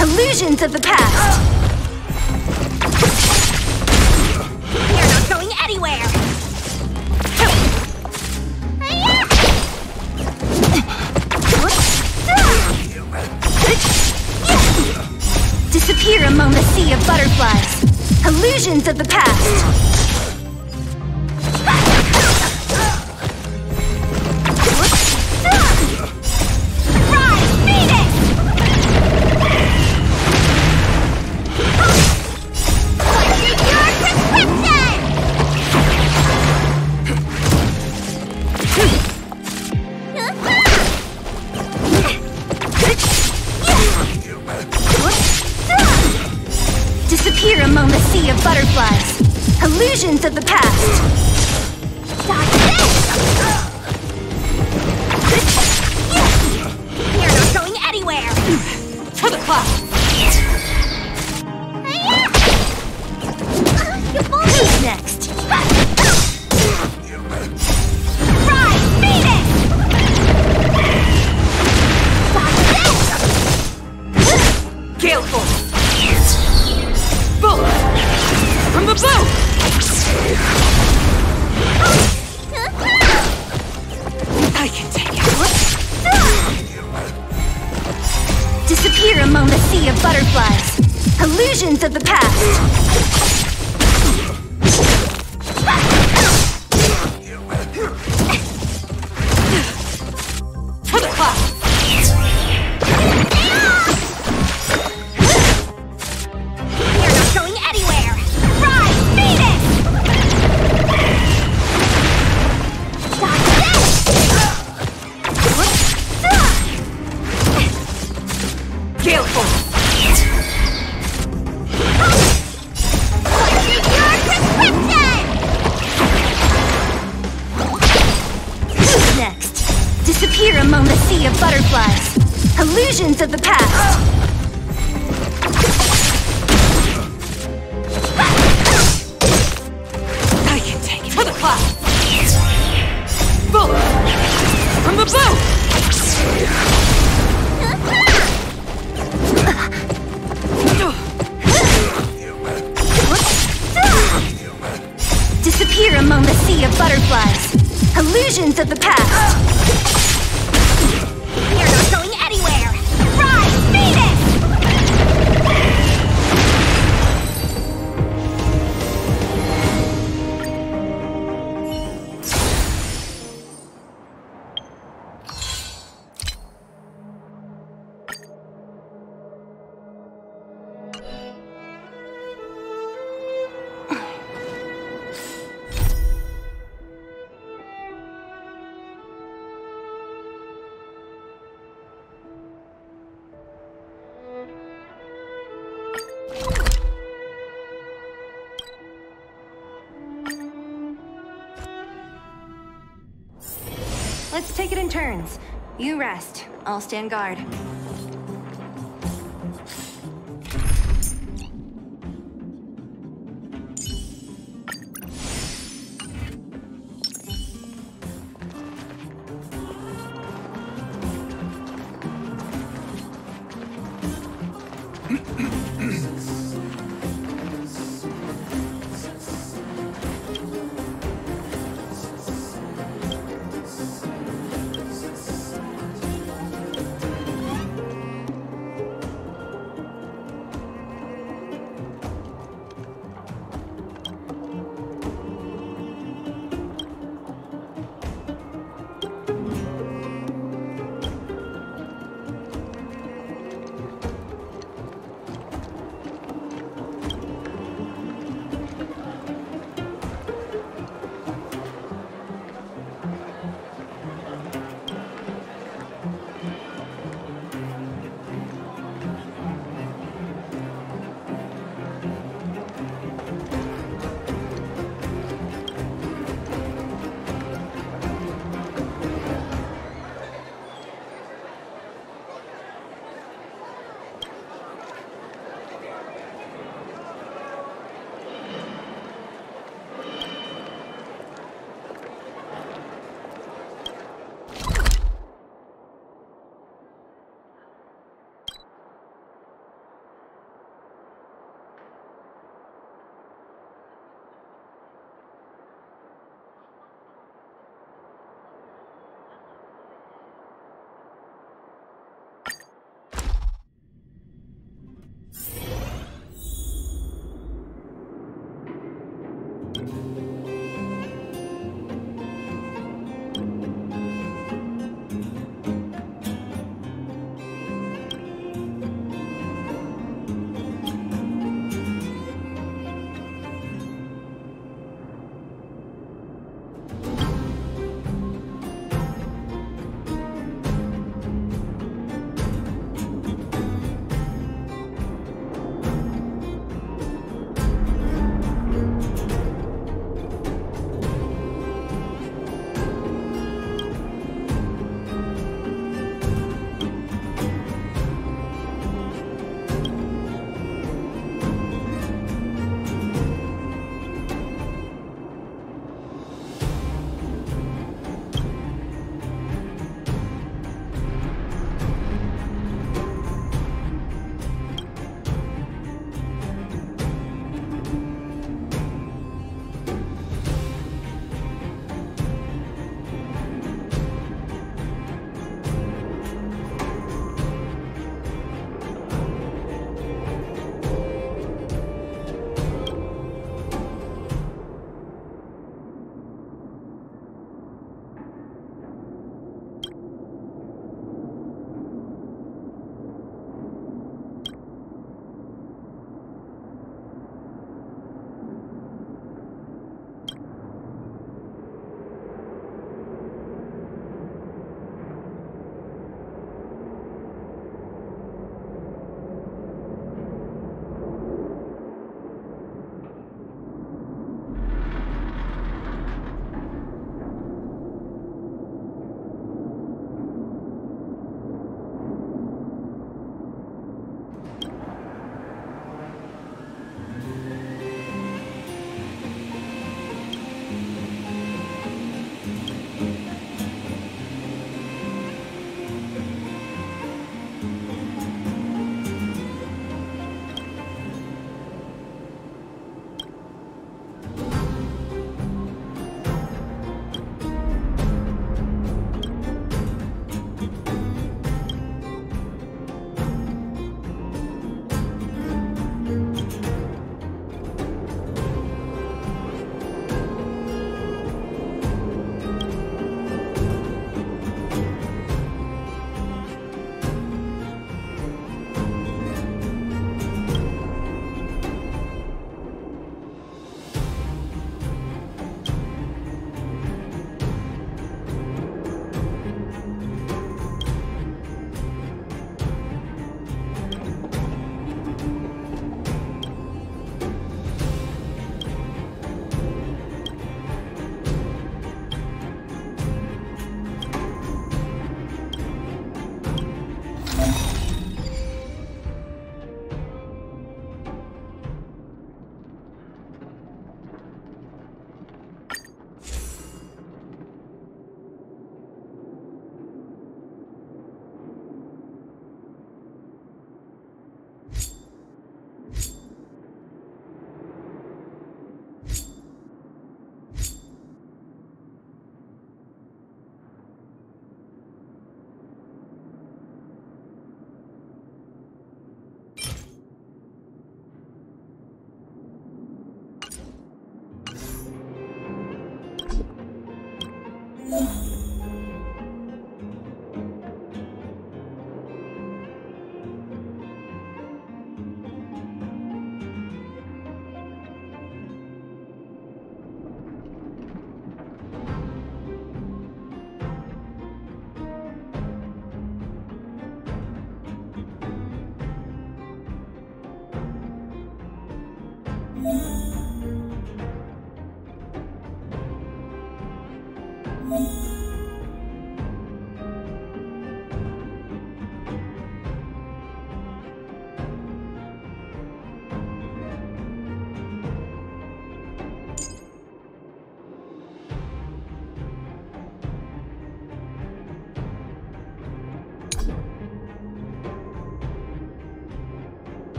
Illusions of the past! You're not going anywhere! Disappear among the sea of butterflies! Illusions of the past! Stand guard.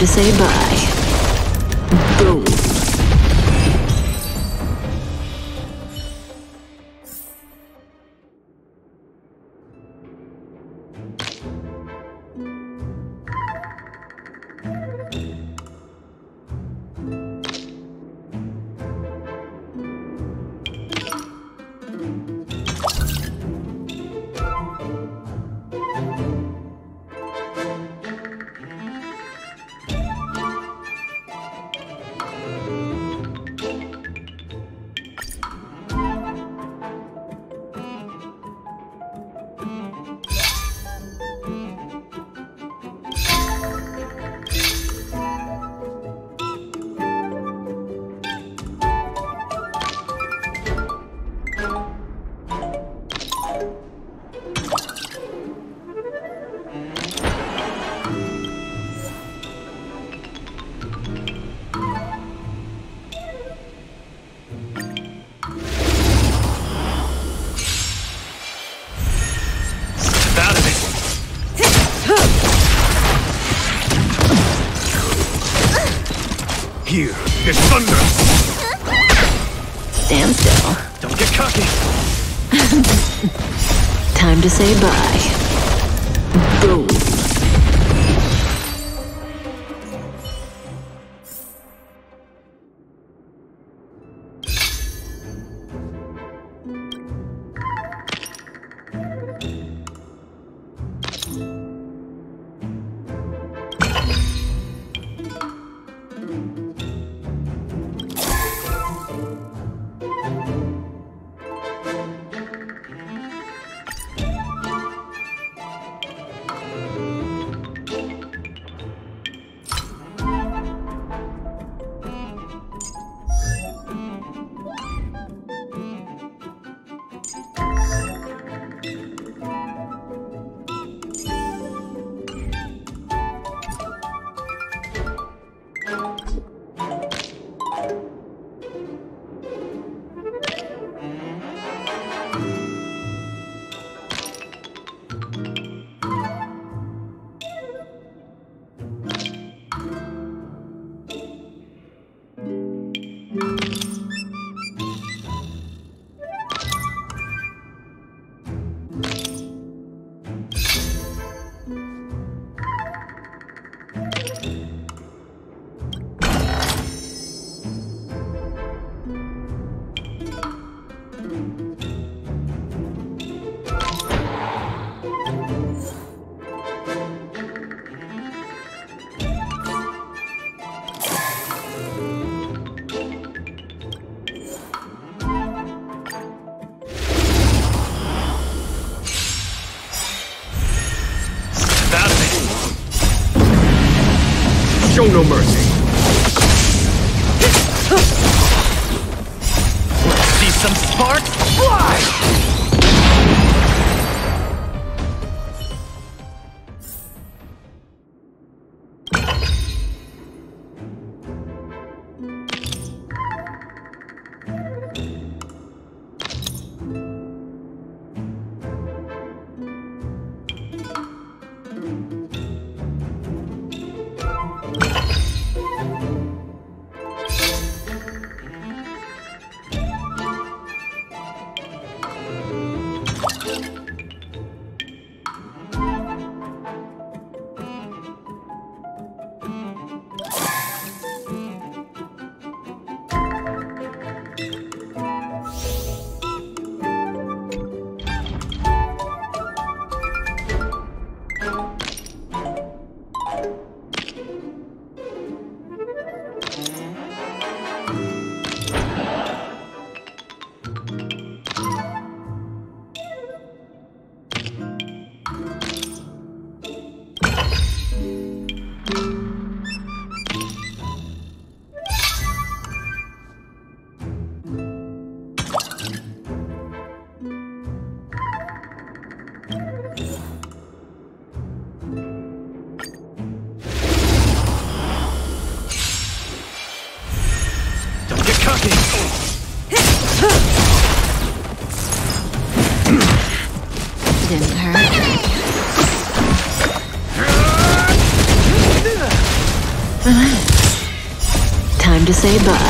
To say bye. Say bye. Say bye.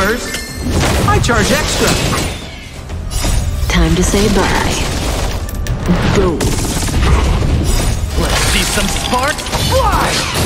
I charge extra. Time to say bye. Boom. Let's see some sparks fly!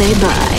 Say bye.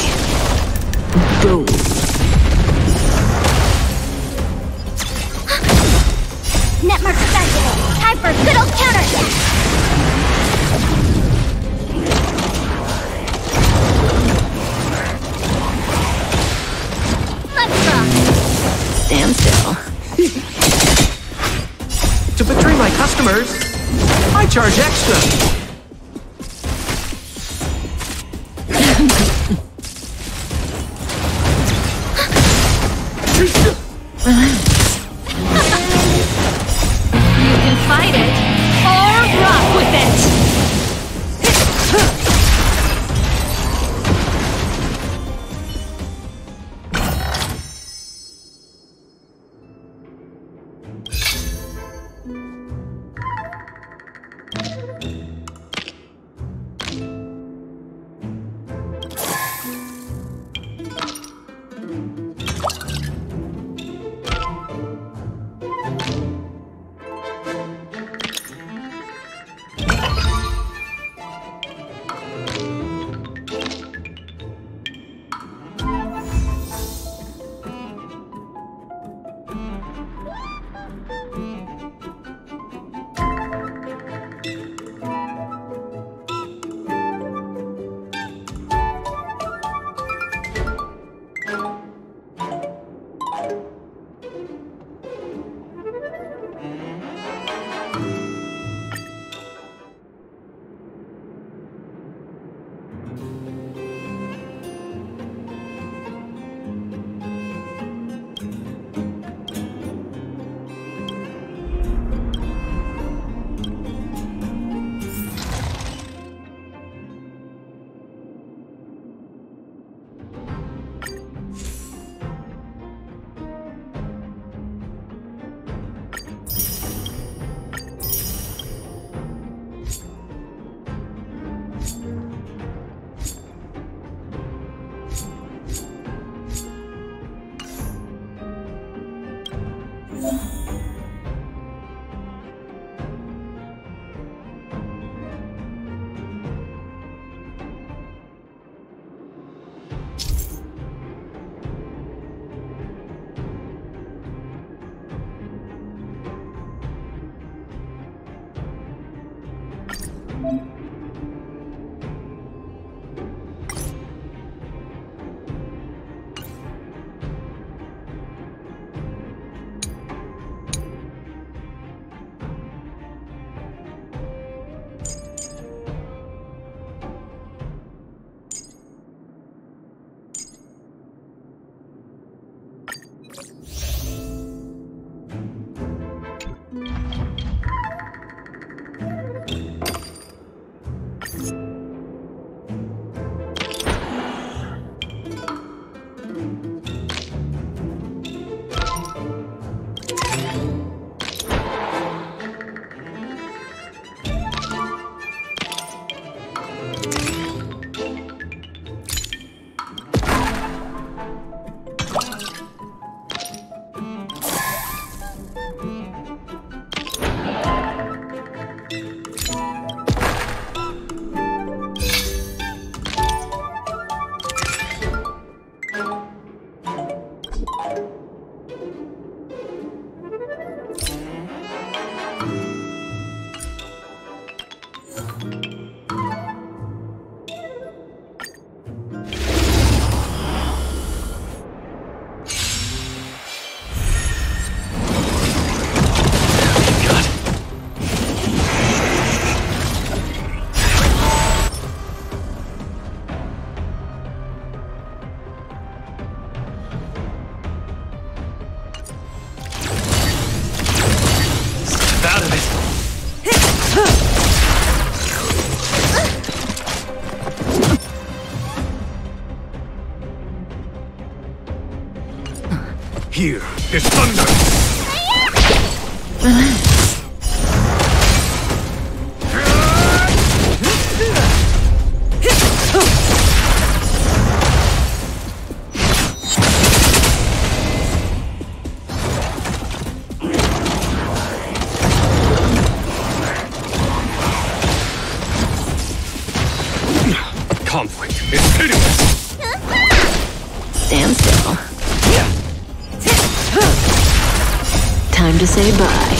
Say bye.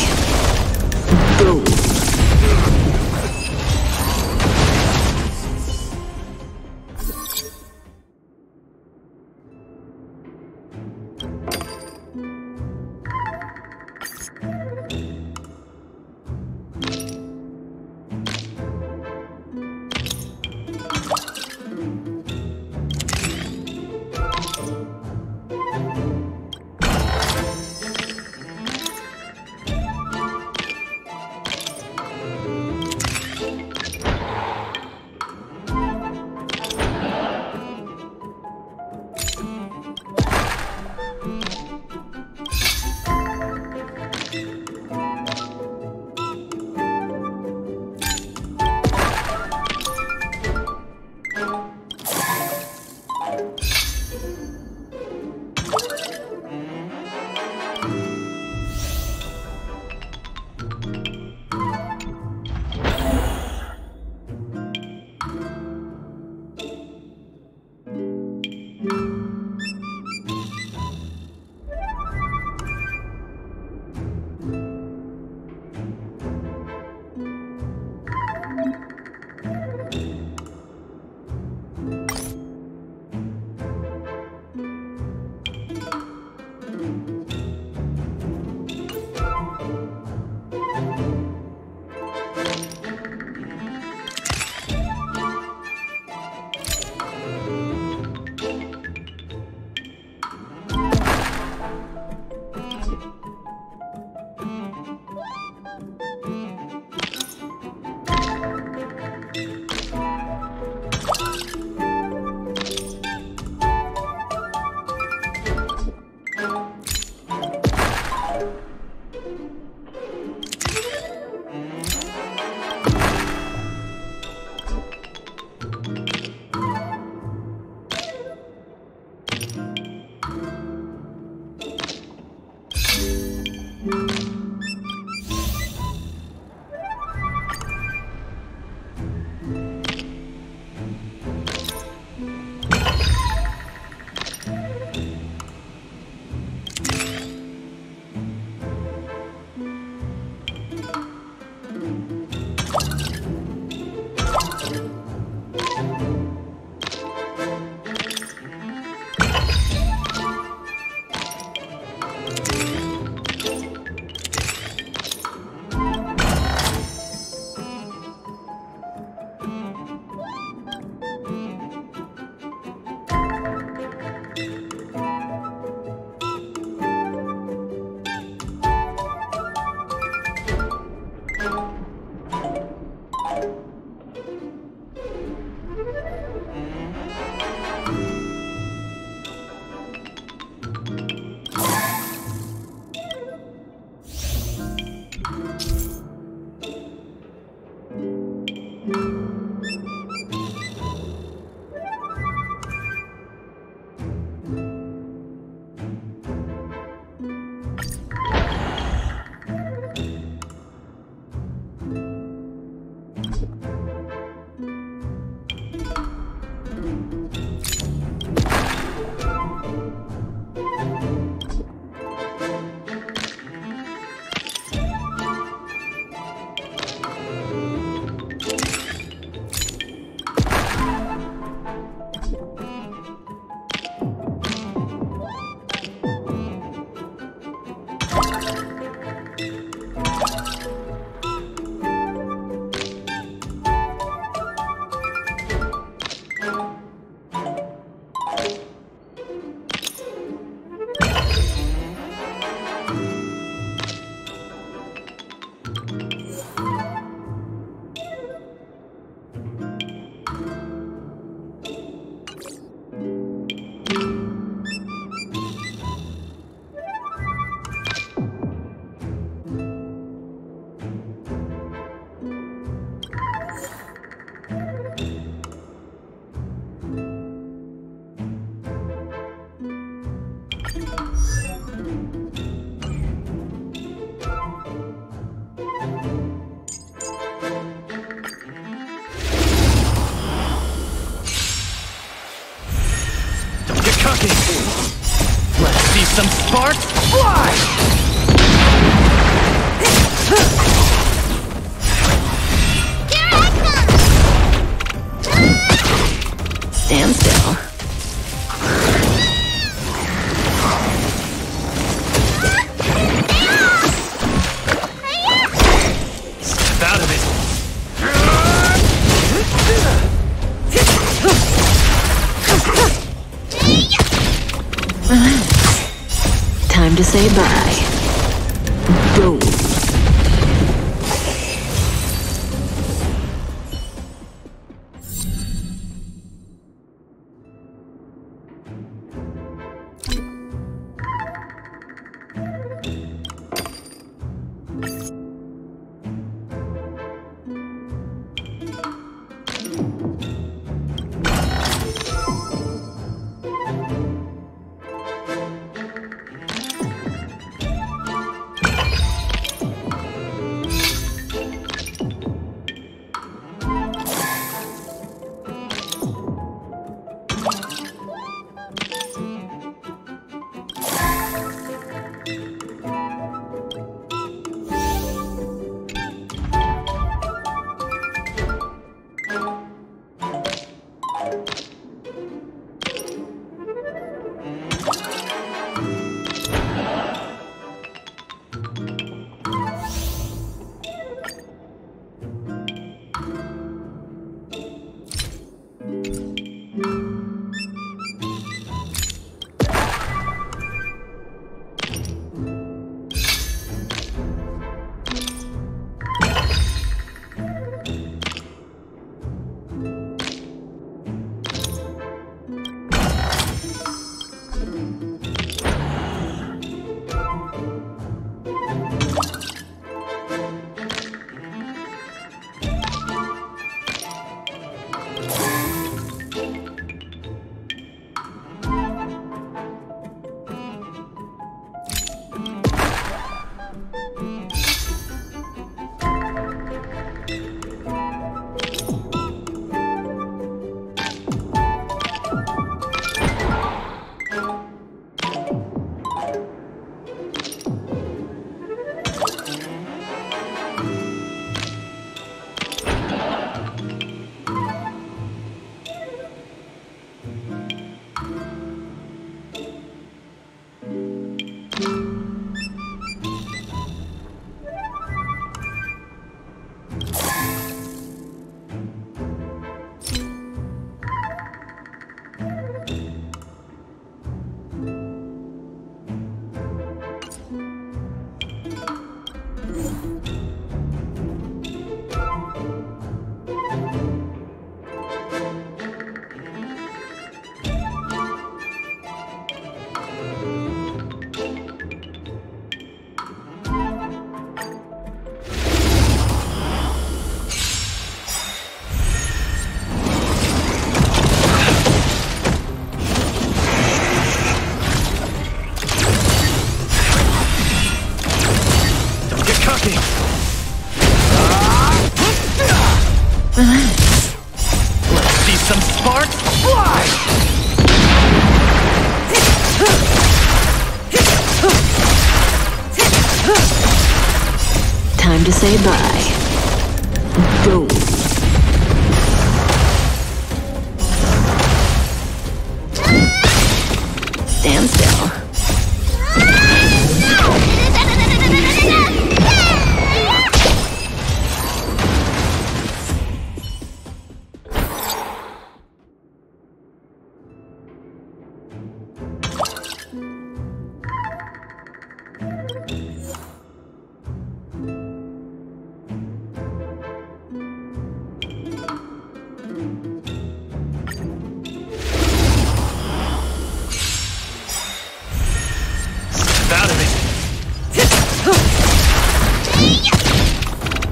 To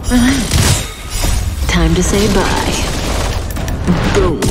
Time to say bye. Boom.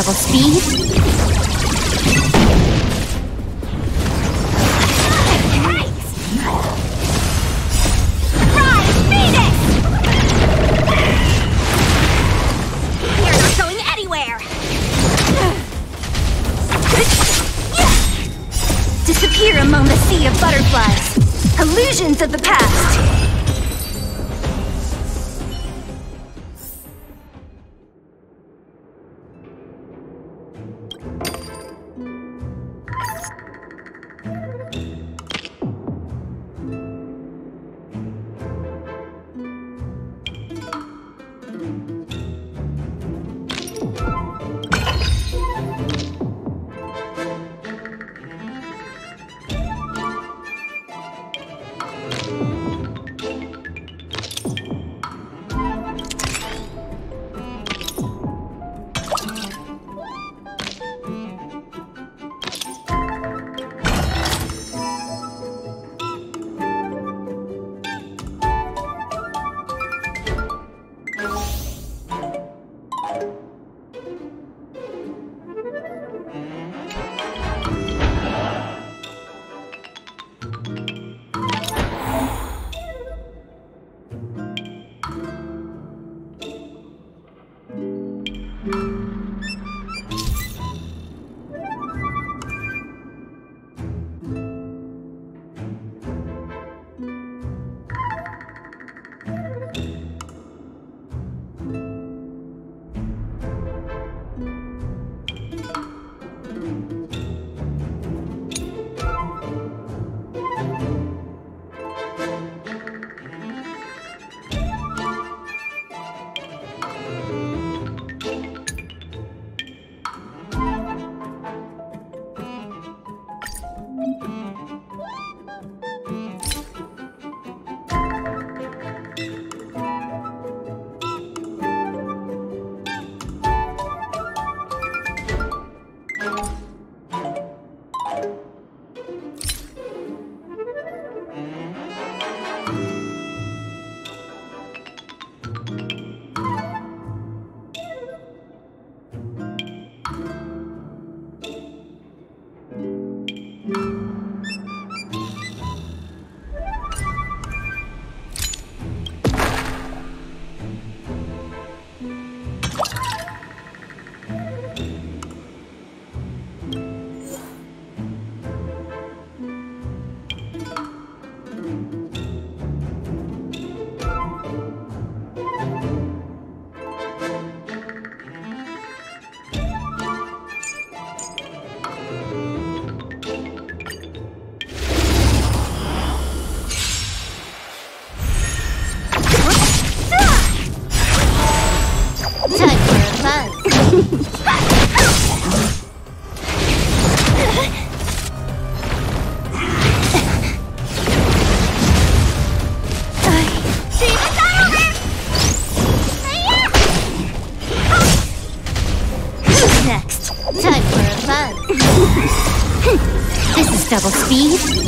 Double speed. Rise! You're not going anywhere! Disappear among the sea of butterflies. Illusions of the past. Double speed.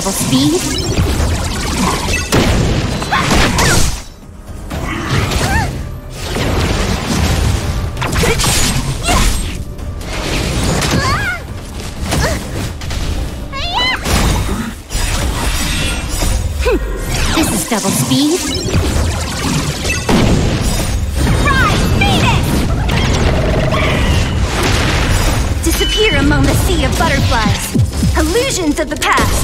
Double speed. Hmm, this is double speed. Disappear among the sea of butterflies. Illusions of the past.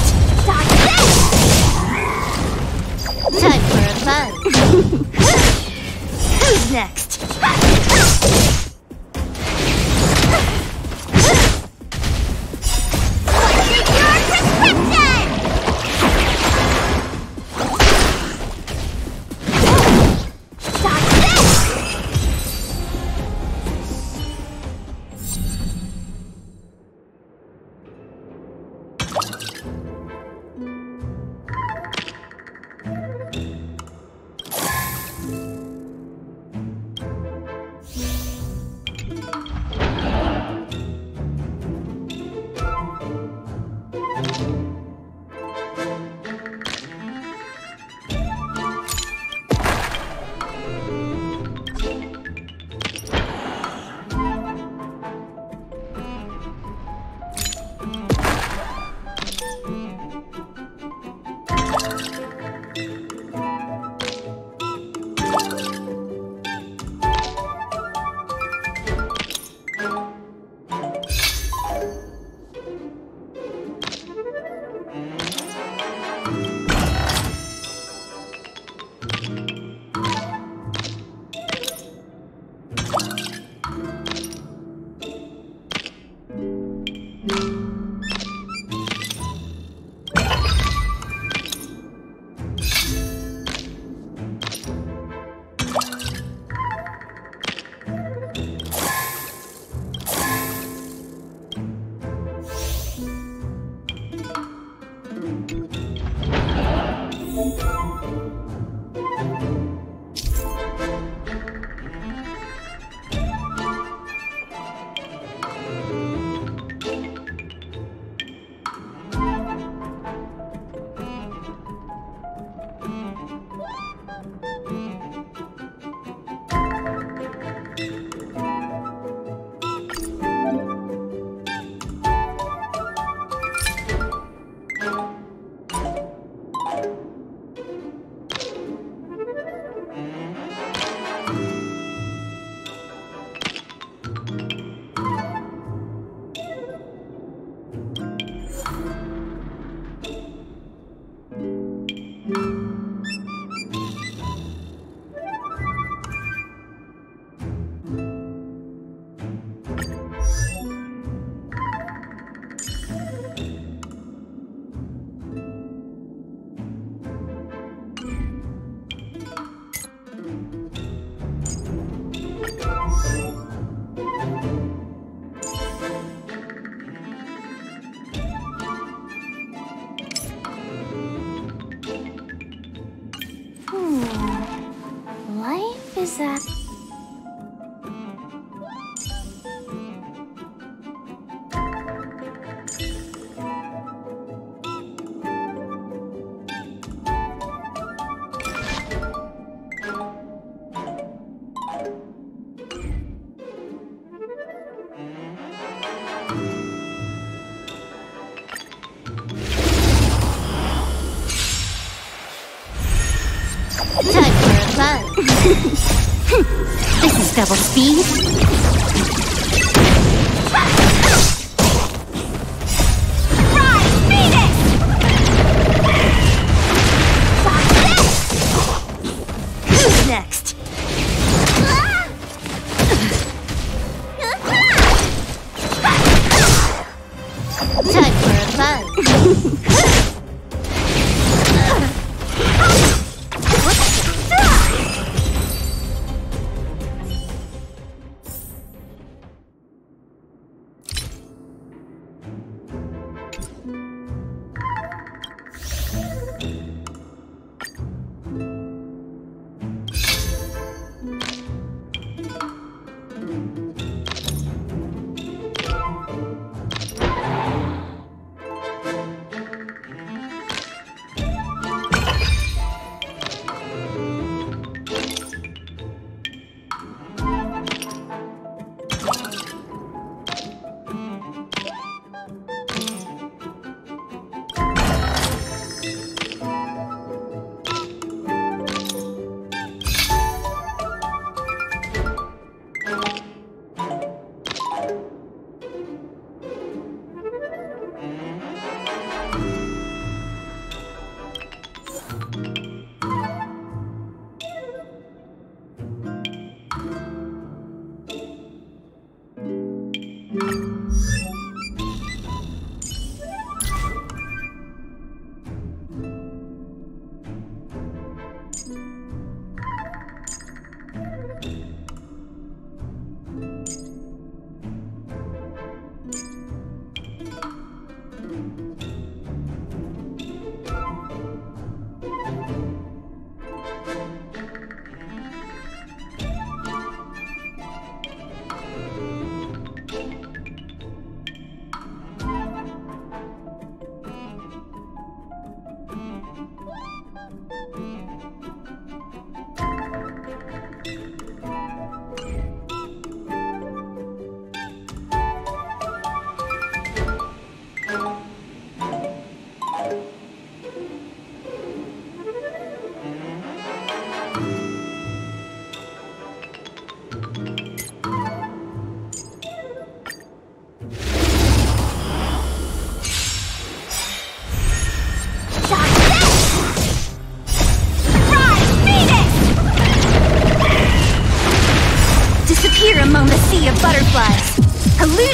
This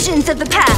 Of the past.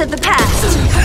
Of the past.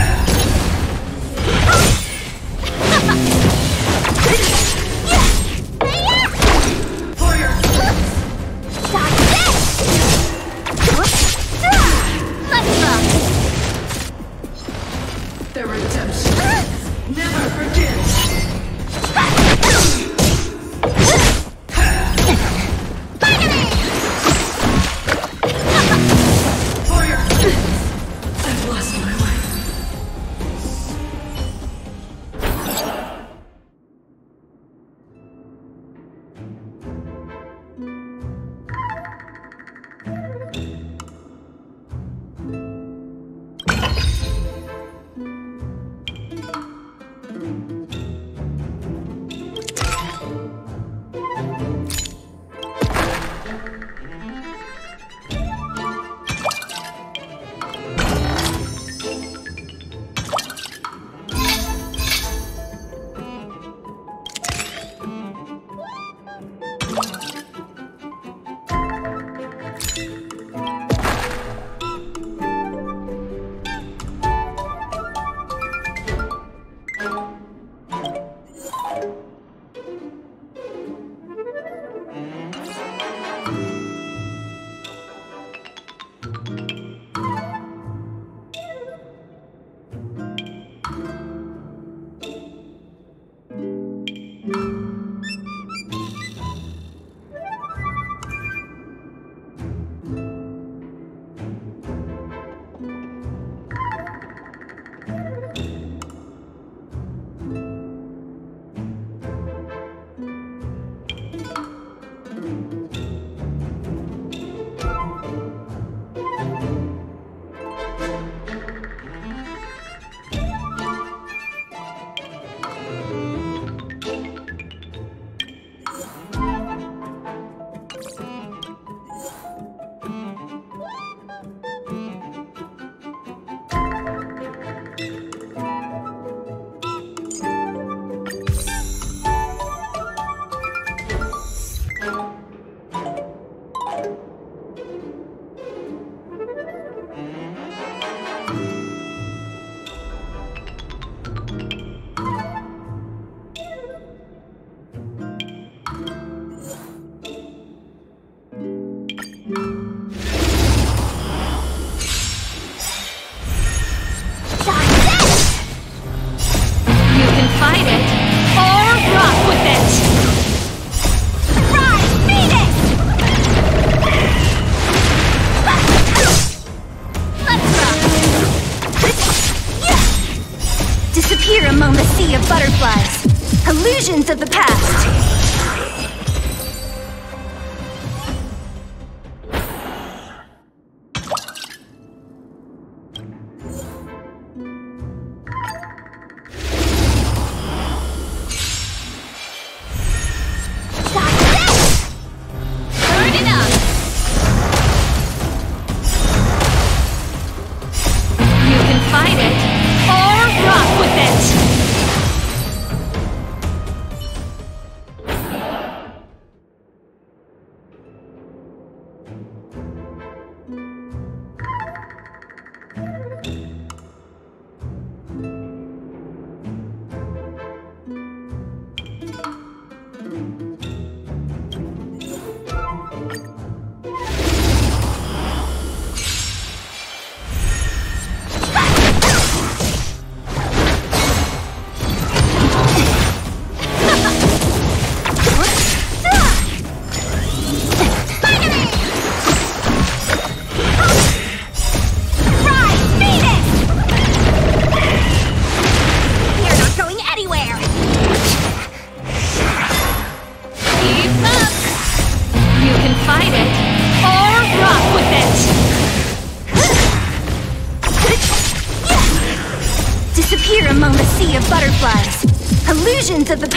Illusions of the past. Of the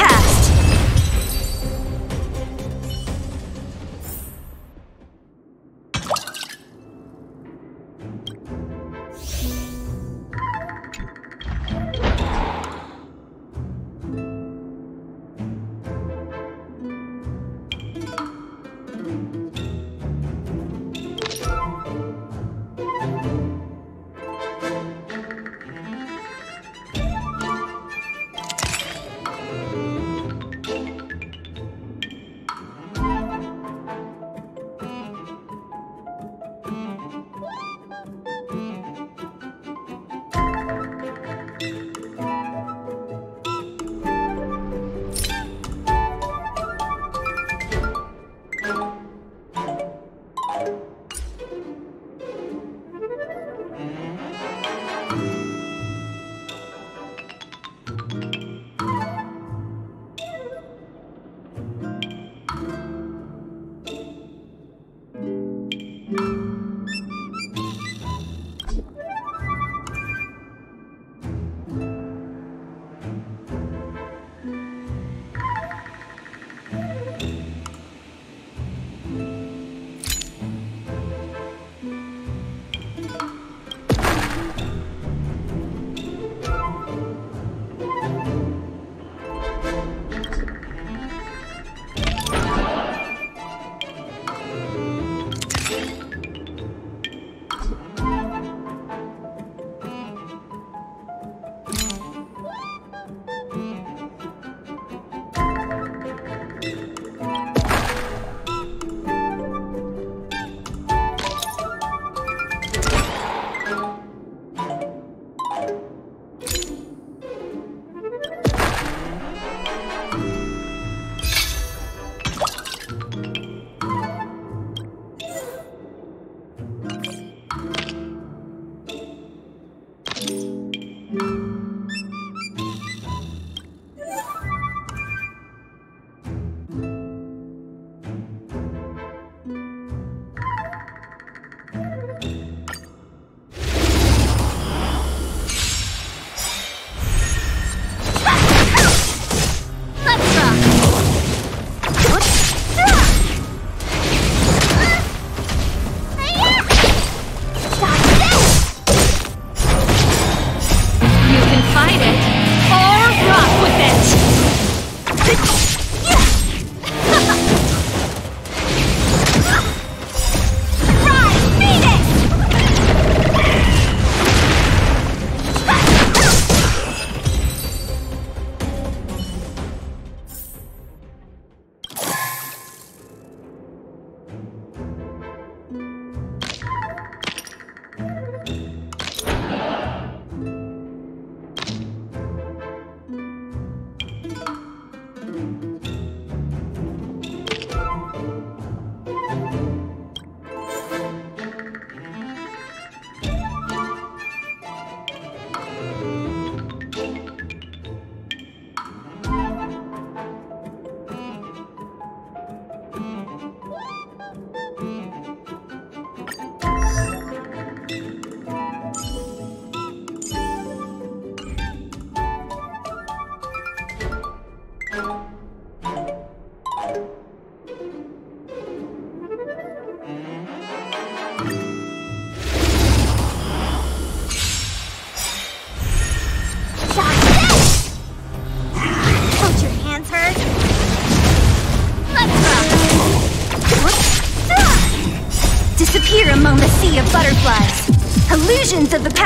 Illusions of the past.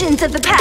Illusions of the past.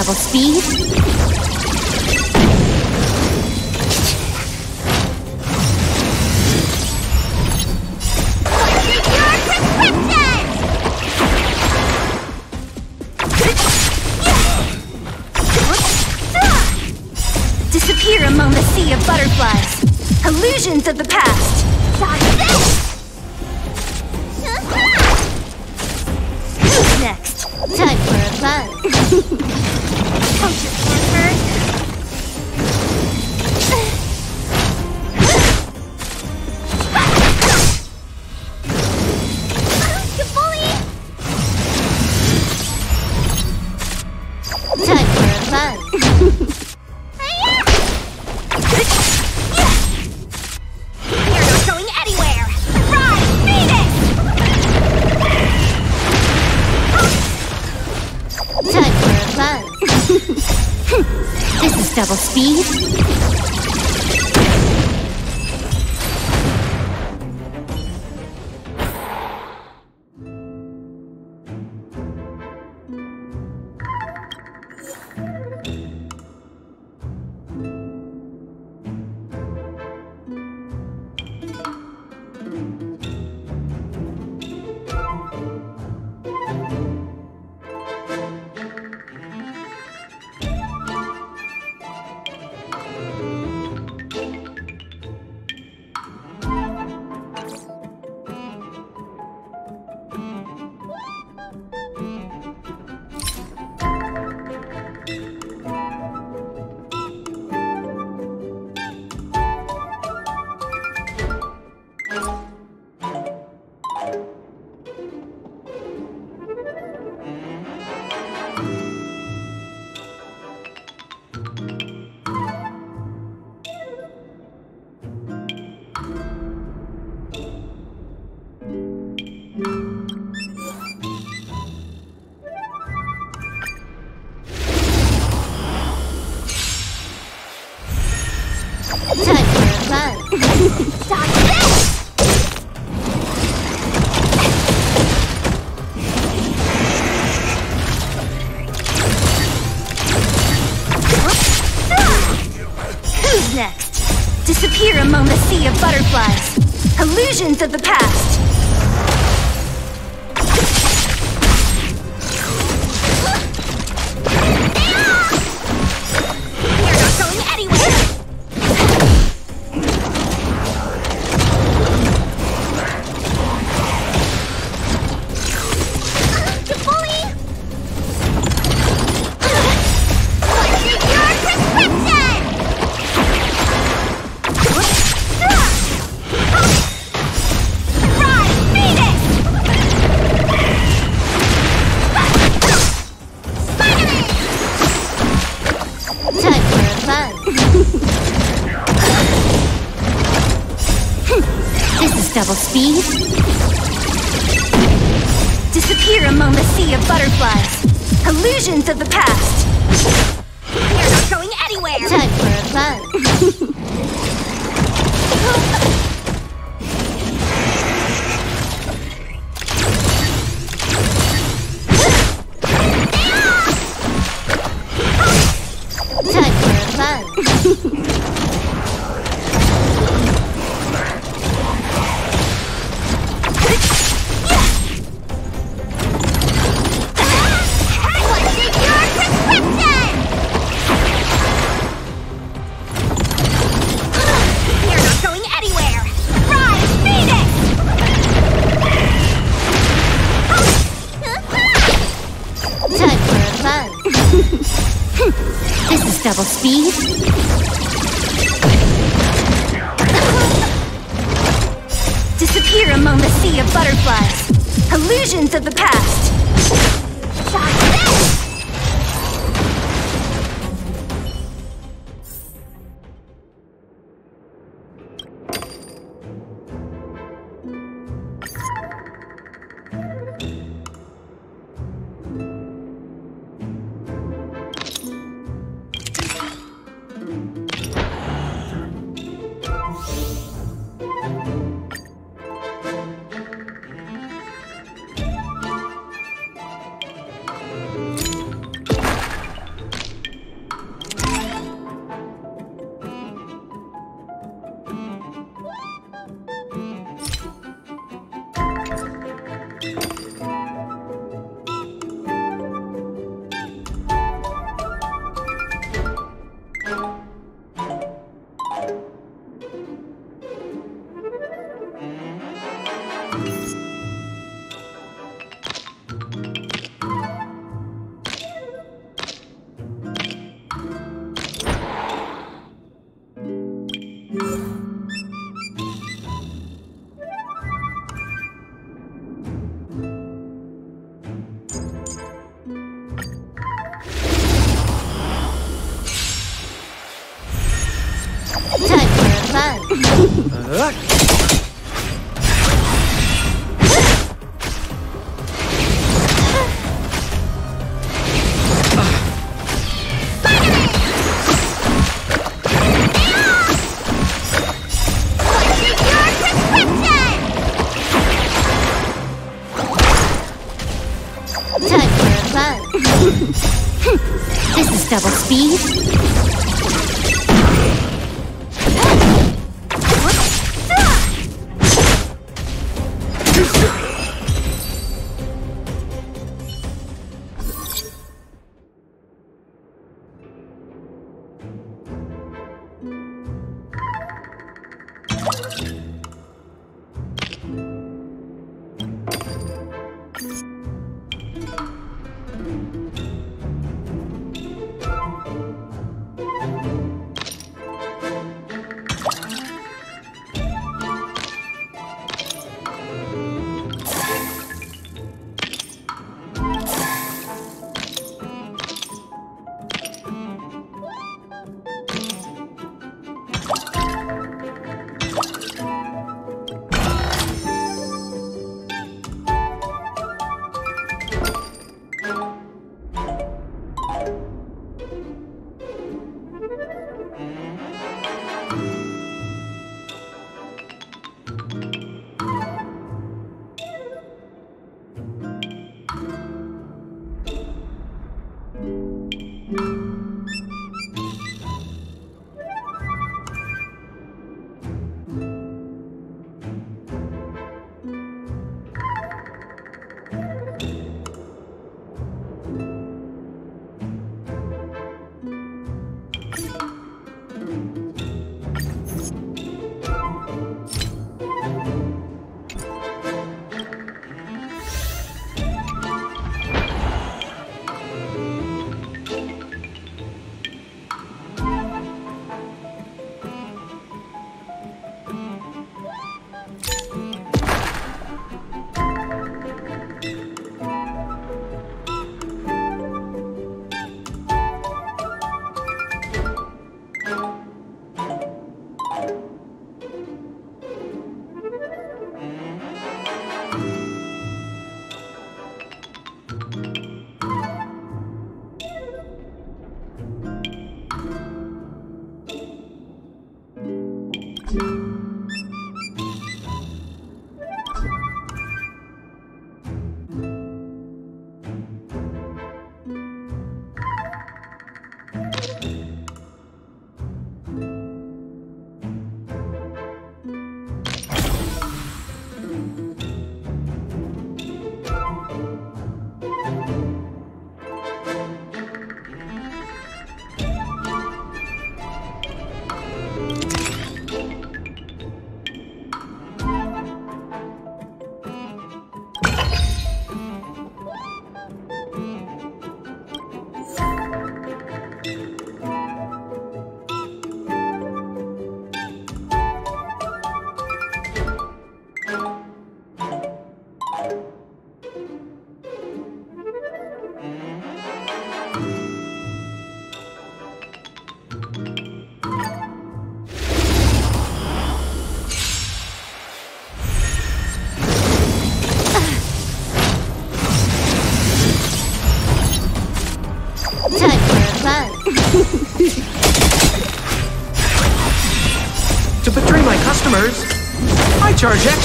double speed. Disappear among the sea of butterflies. Illusions of the past. visions of the past. Beef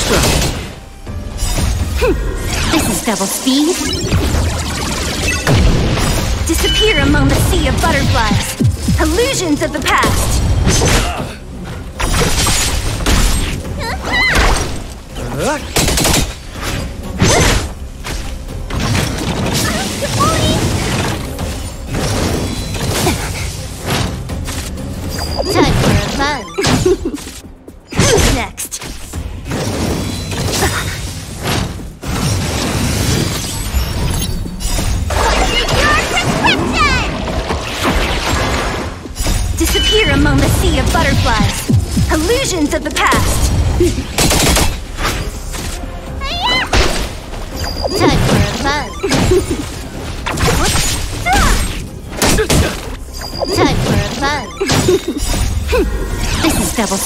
destroyed. Hmm. This is double speed. Disappear among the sea of butterflies. Illusions of the past.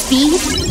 feast?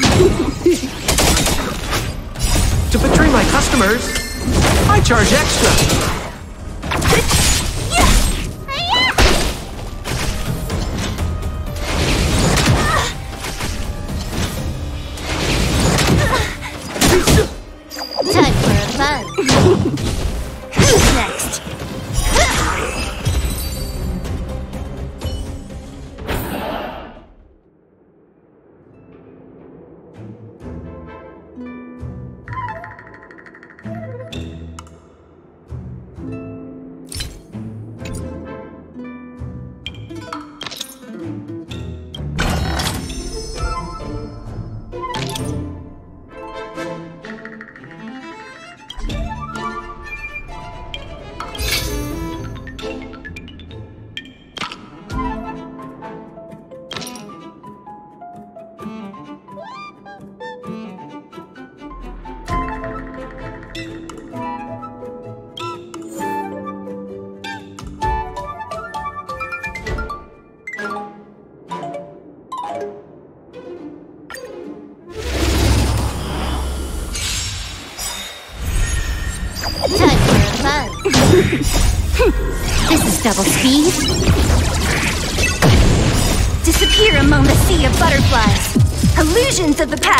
to betray my customers, I charge extra. visions of the past.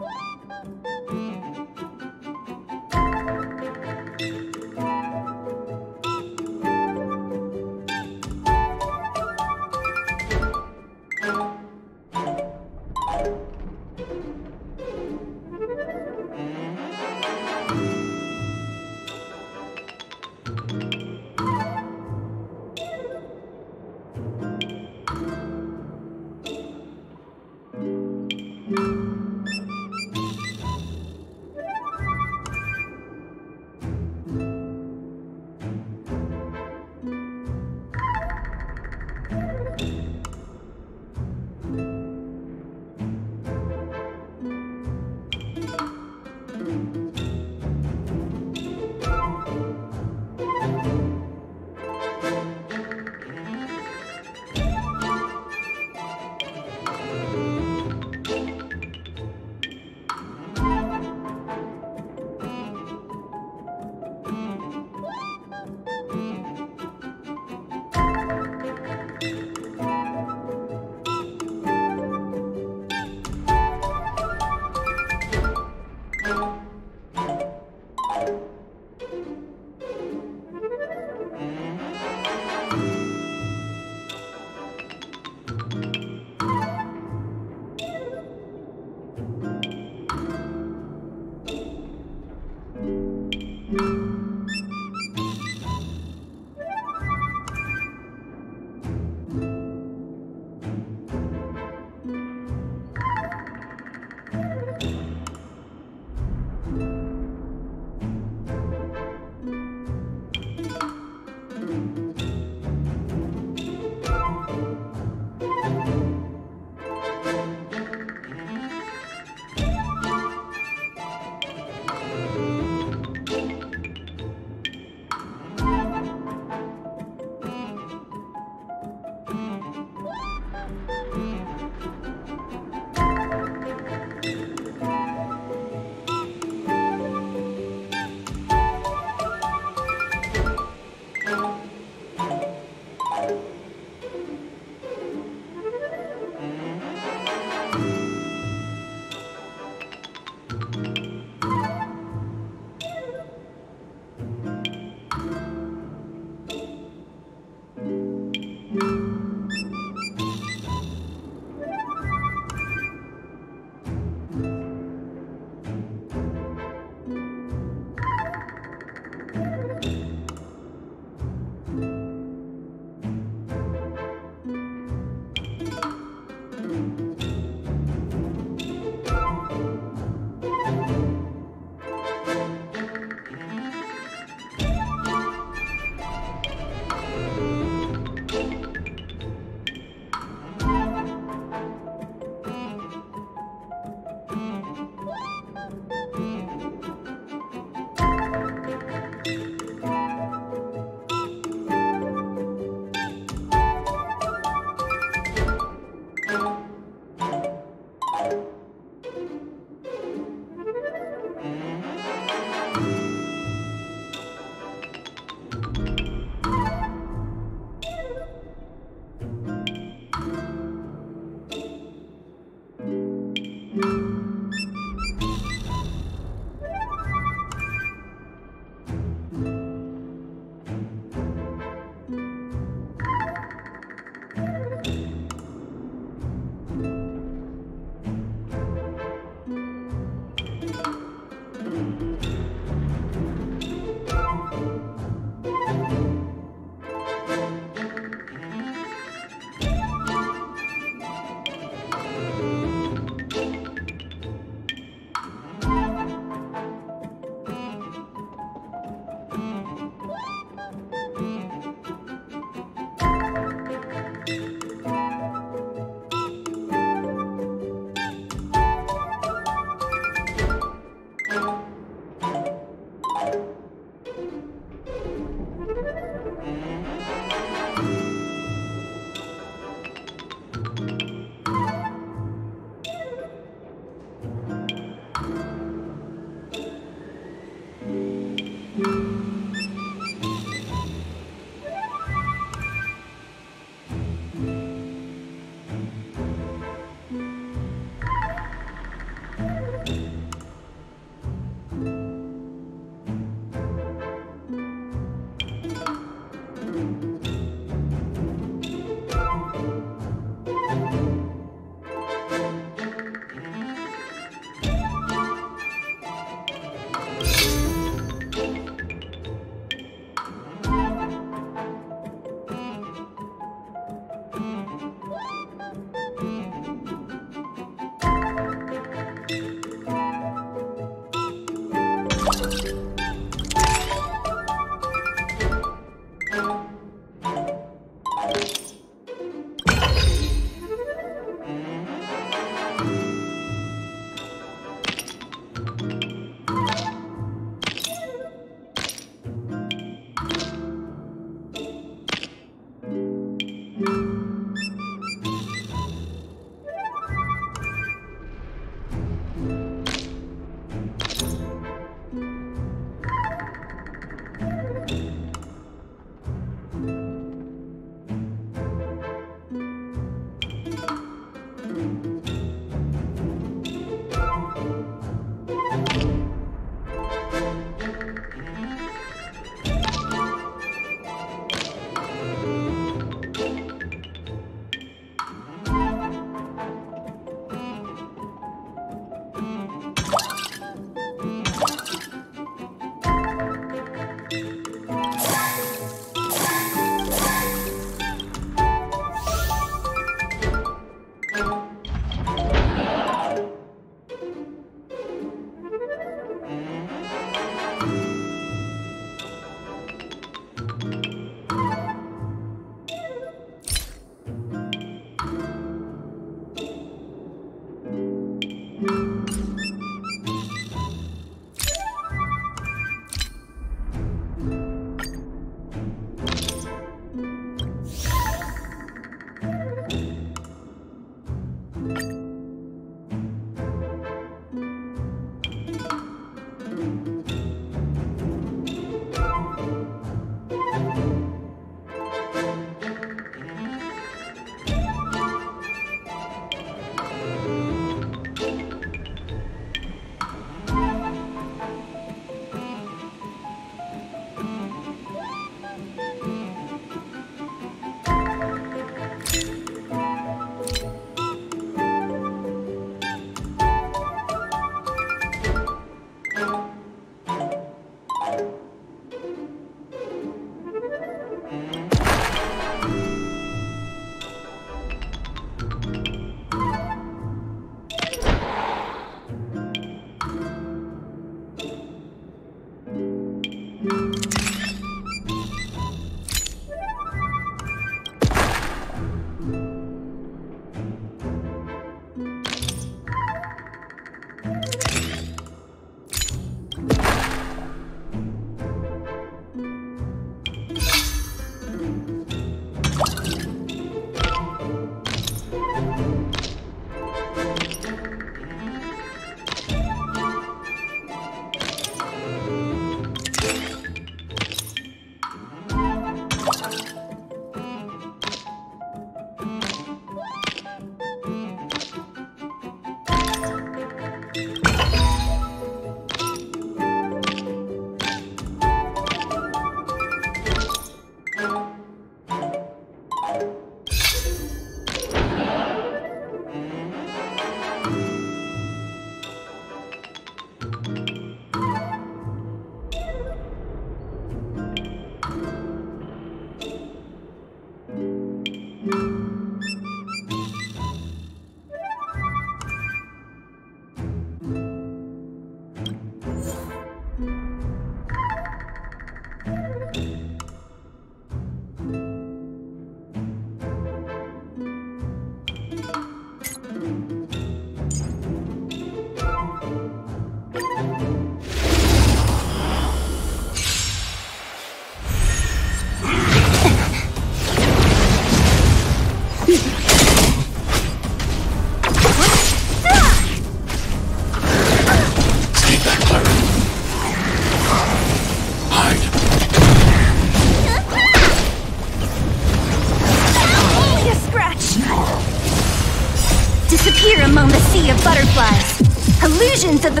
Illusions of the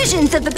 Illusions of the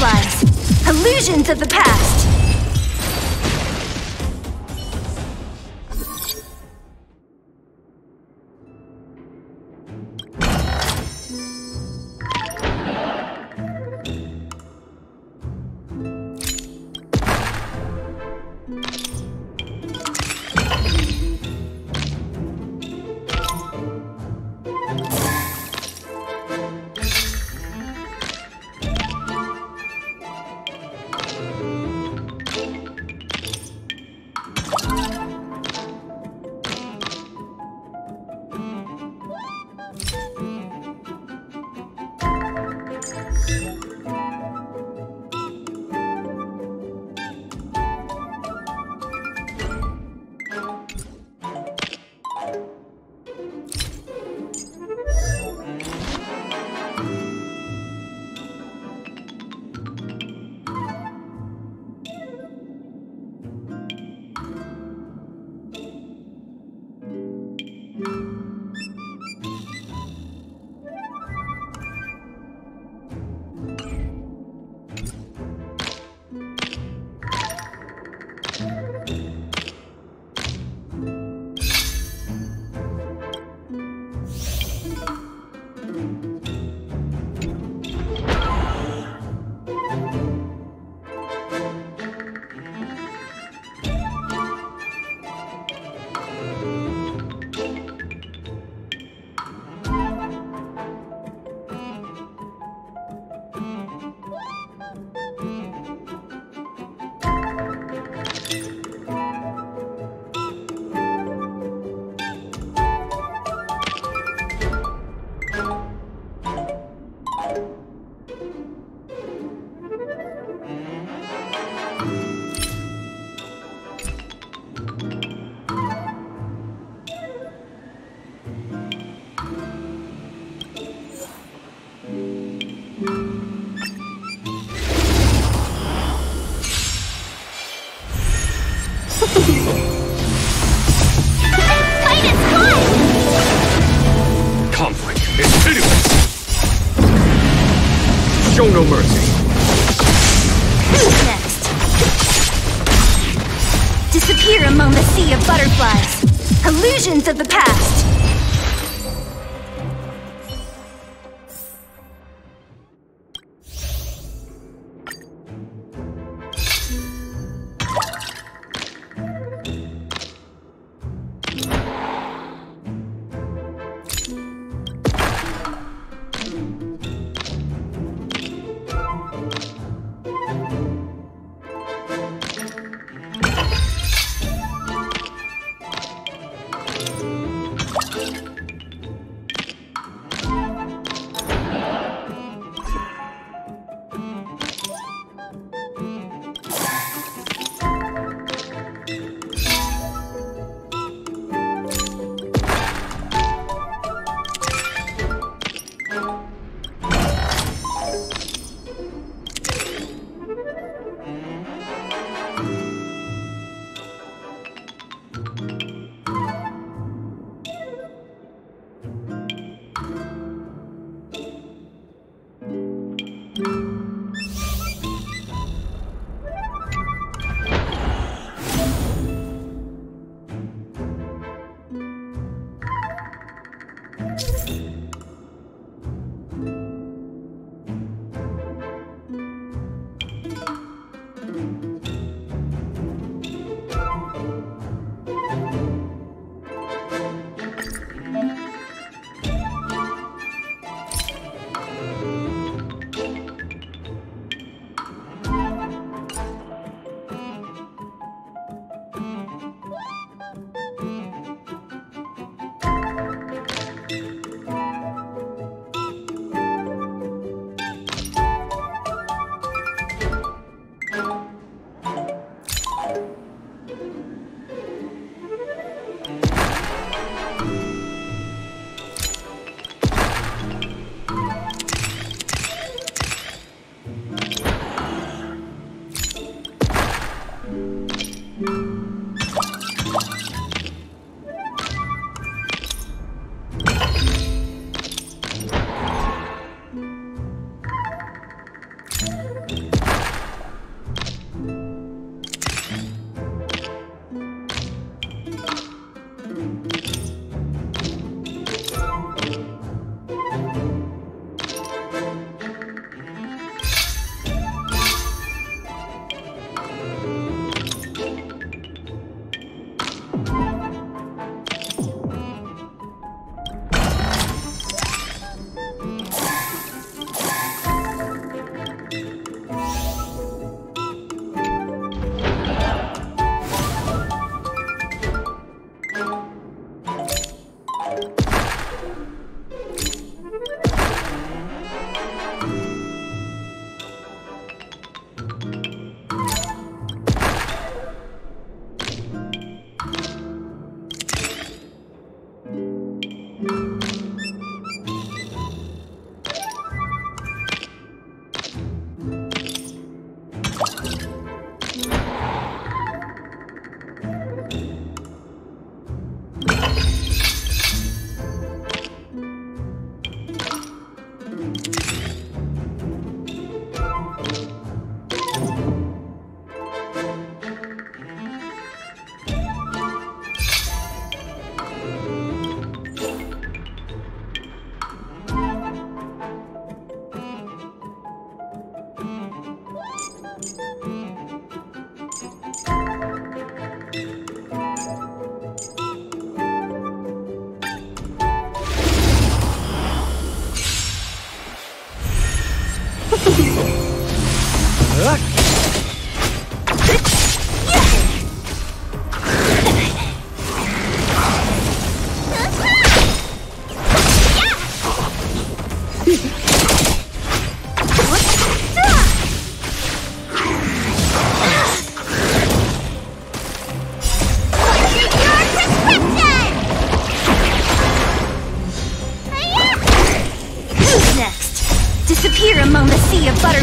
butterflies. Illusions of the past. Illusions of the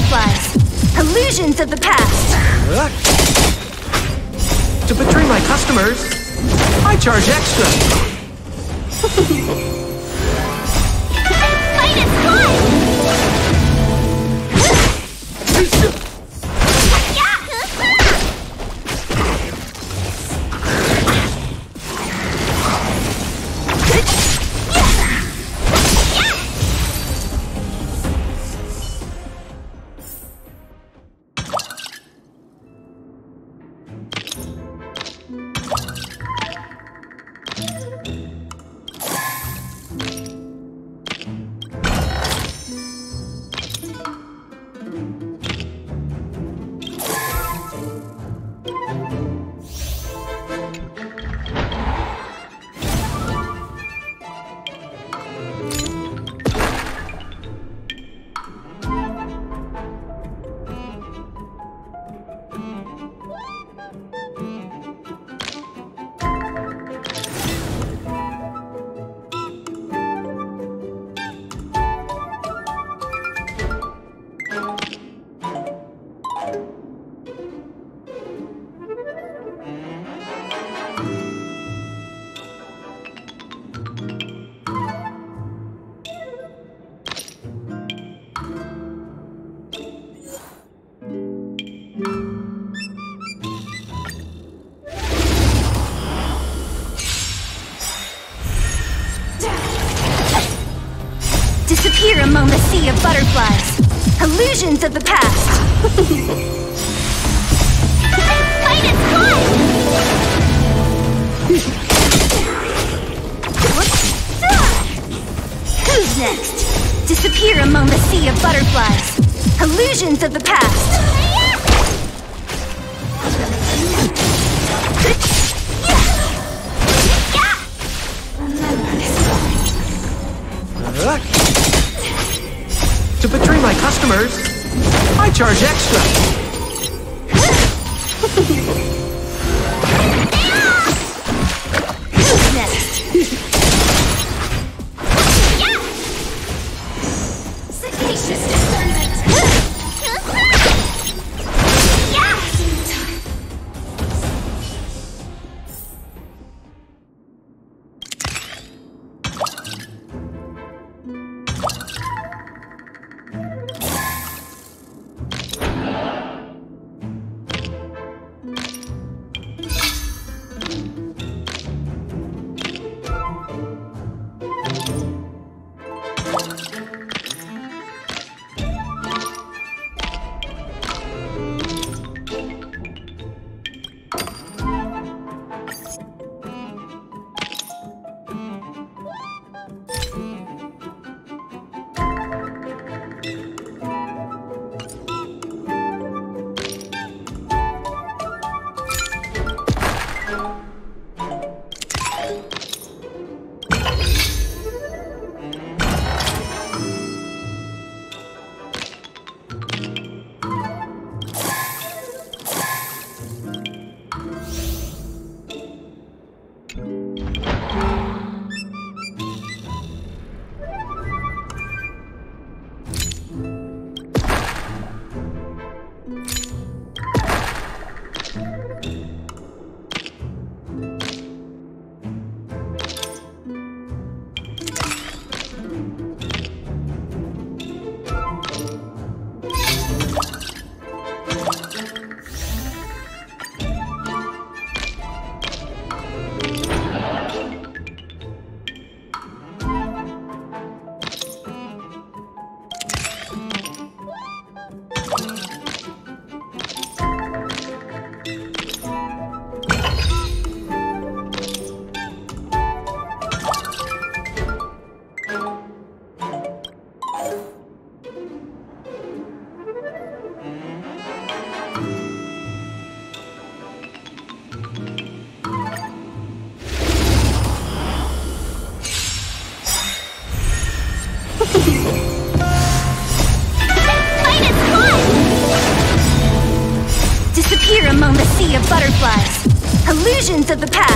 butterflies. Illusions of the past. To betray my customers, I charge extra. charge extra. Of the past.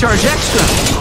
Charge extra.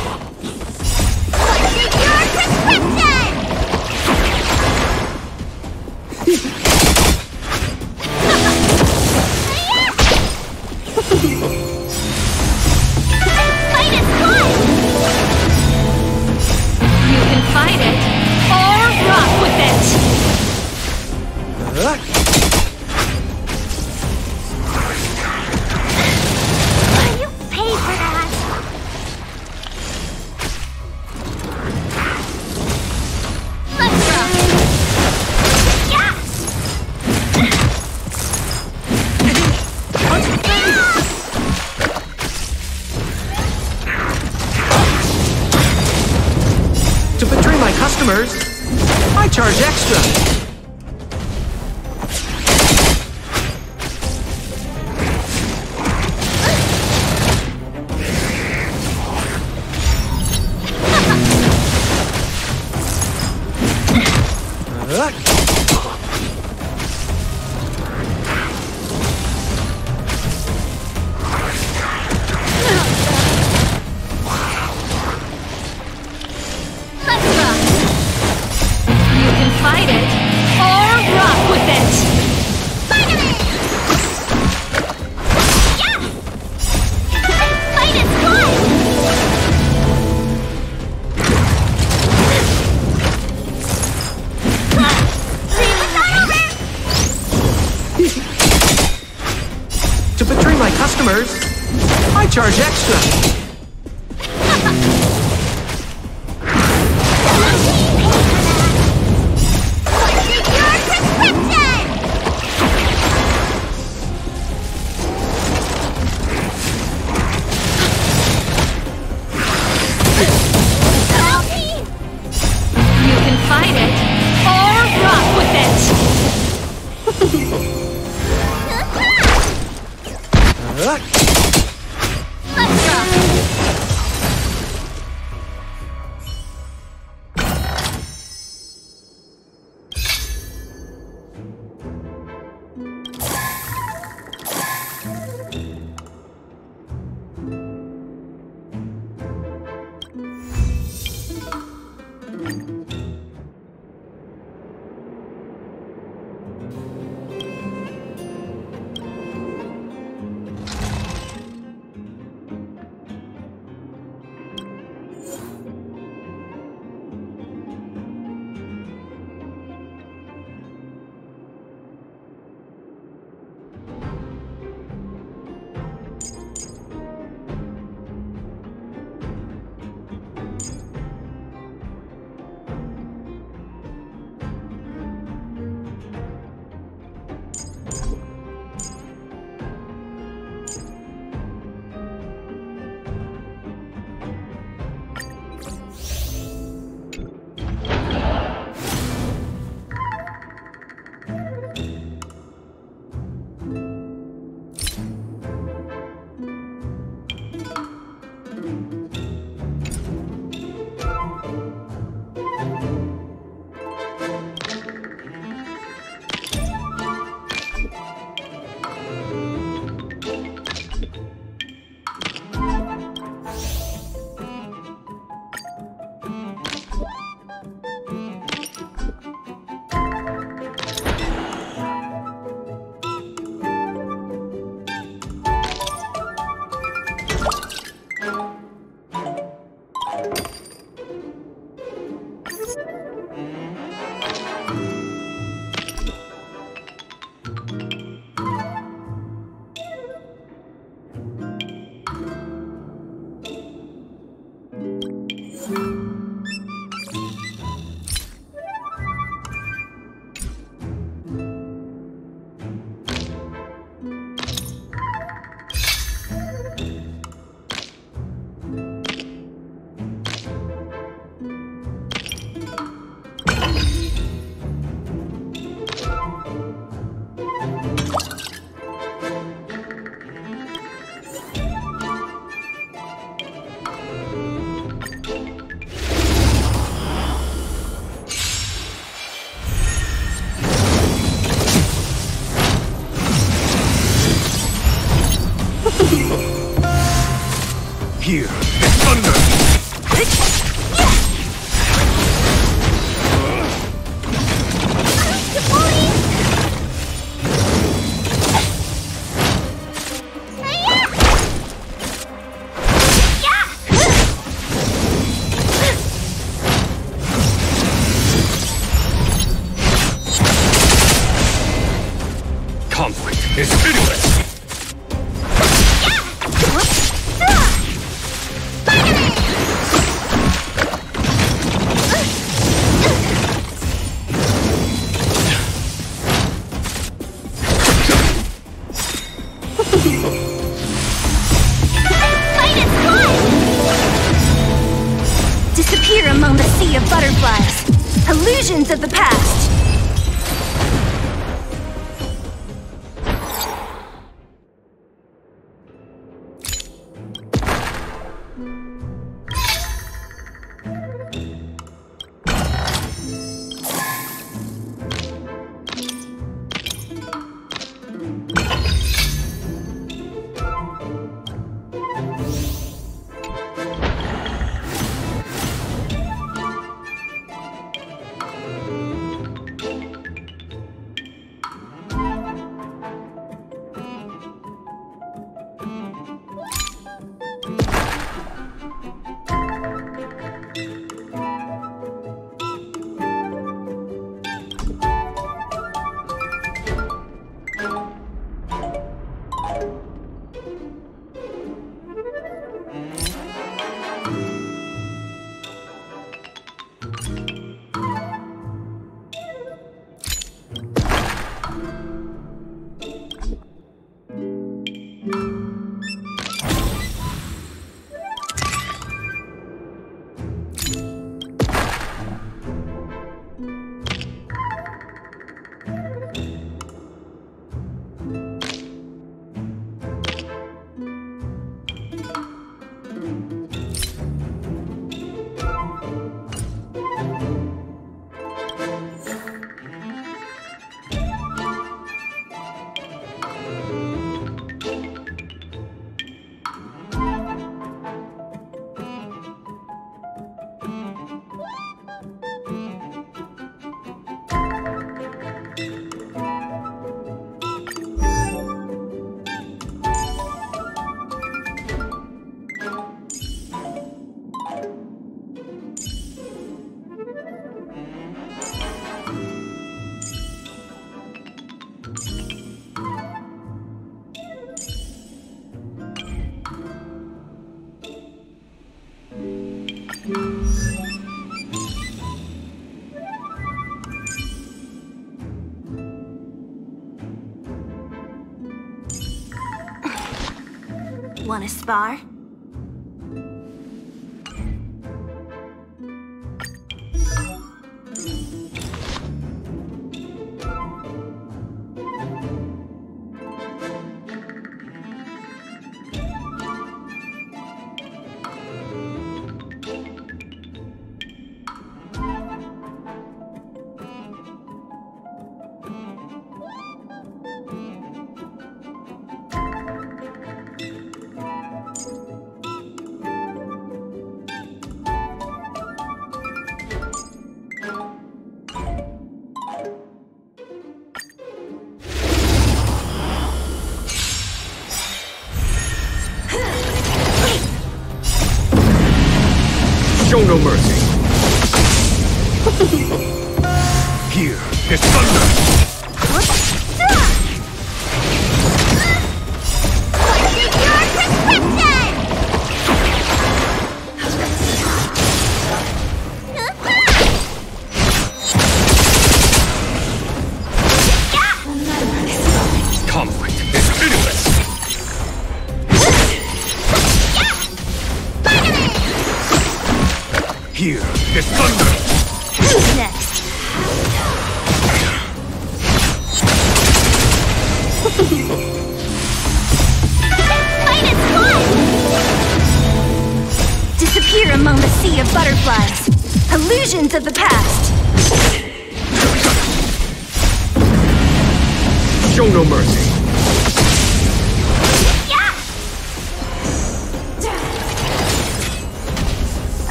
Illusions of the past. Want to spar?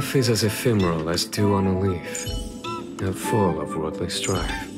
Life is as ephemeral as dew on a leaf, and full of worldly strife.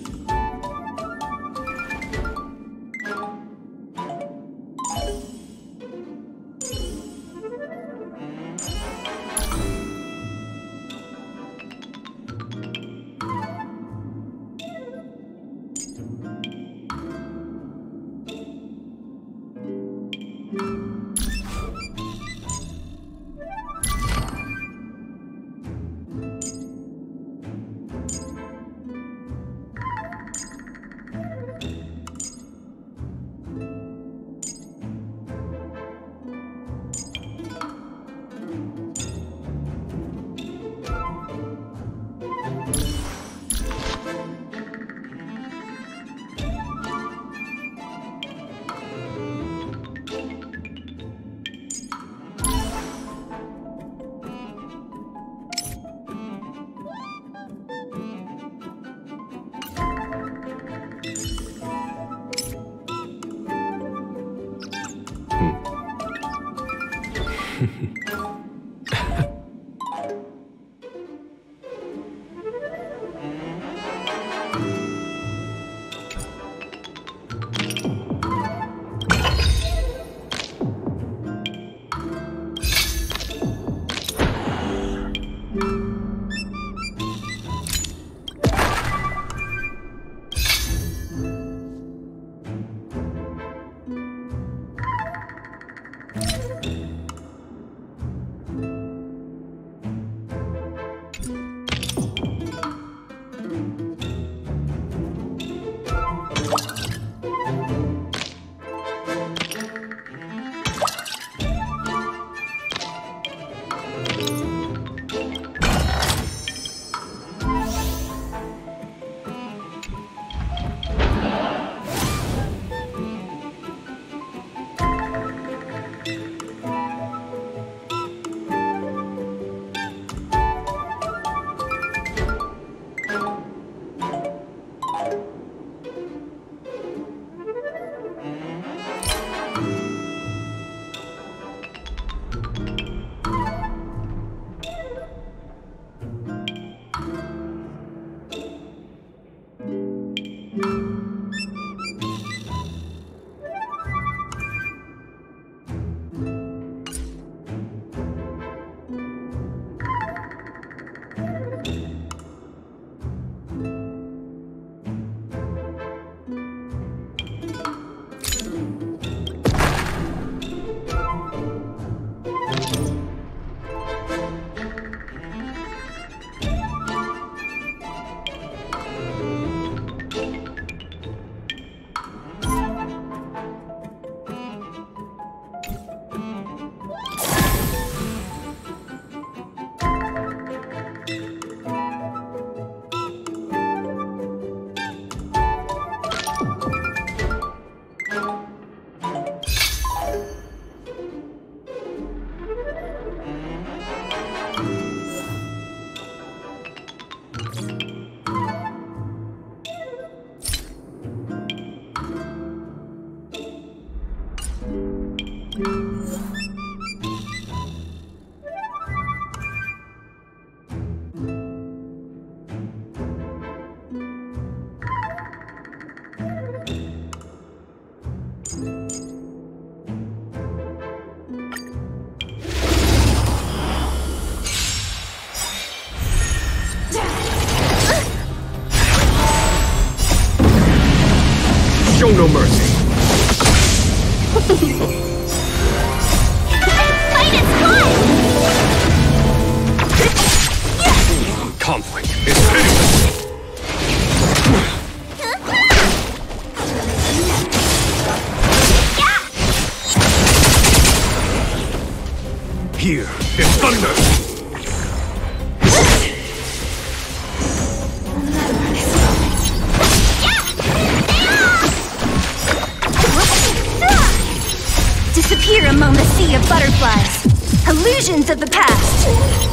Illusions of the past.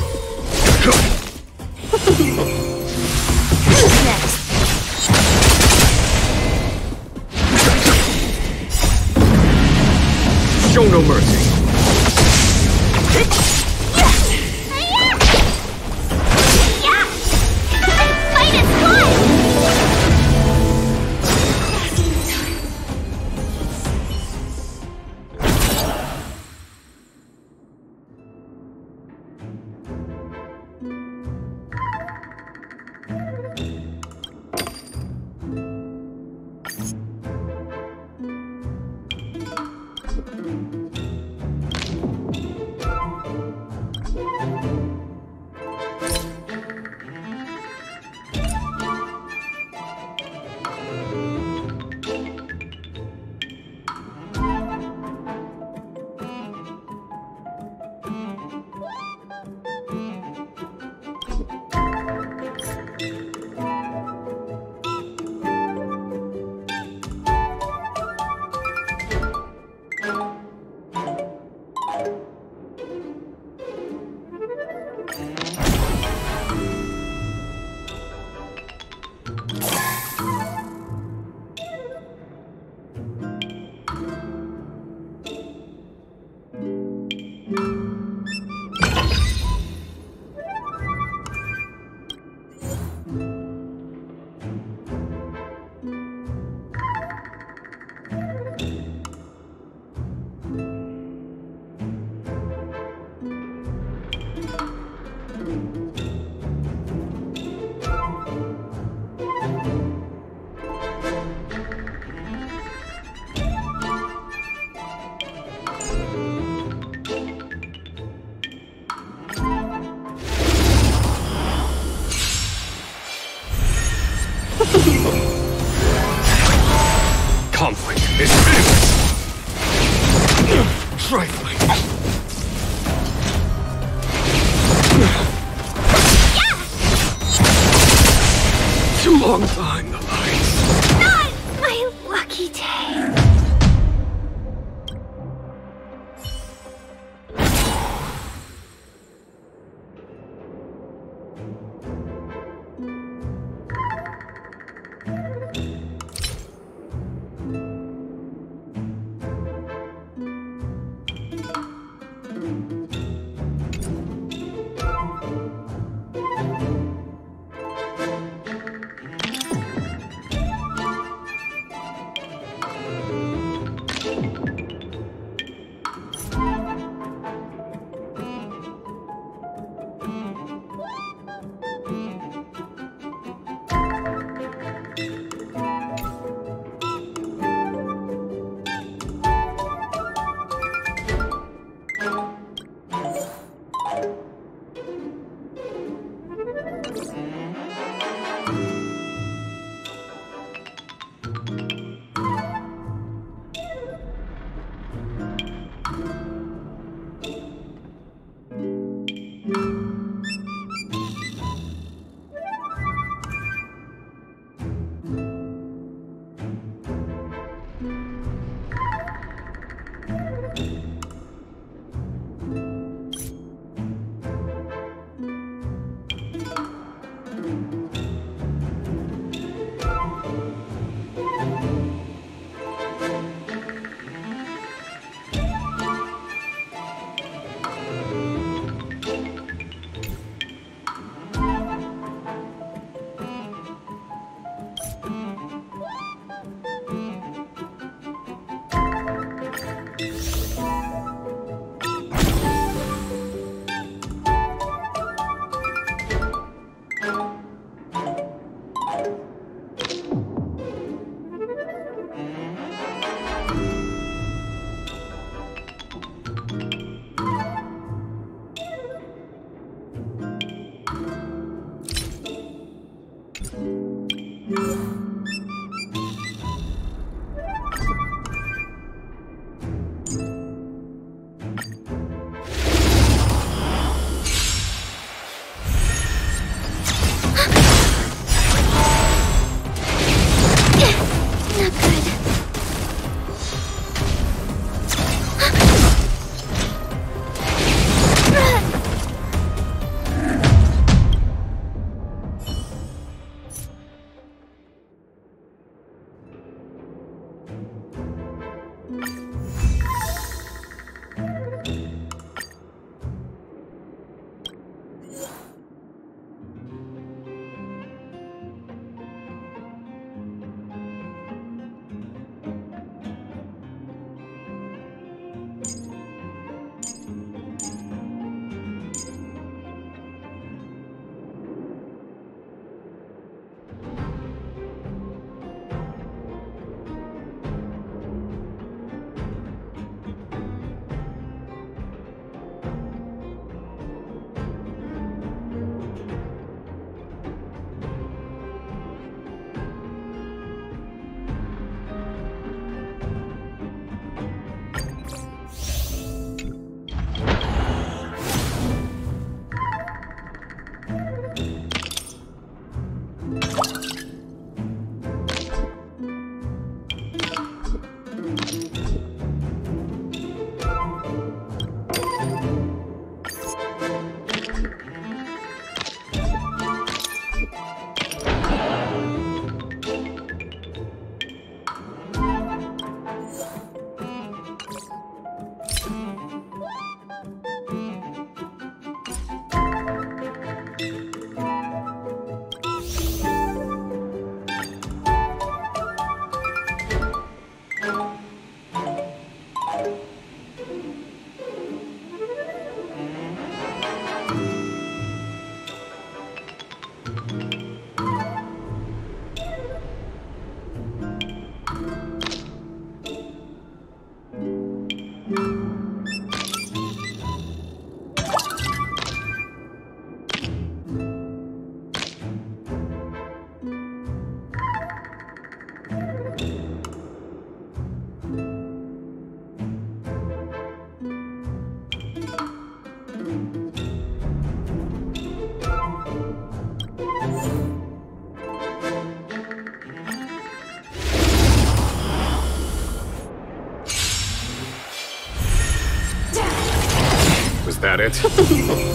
It?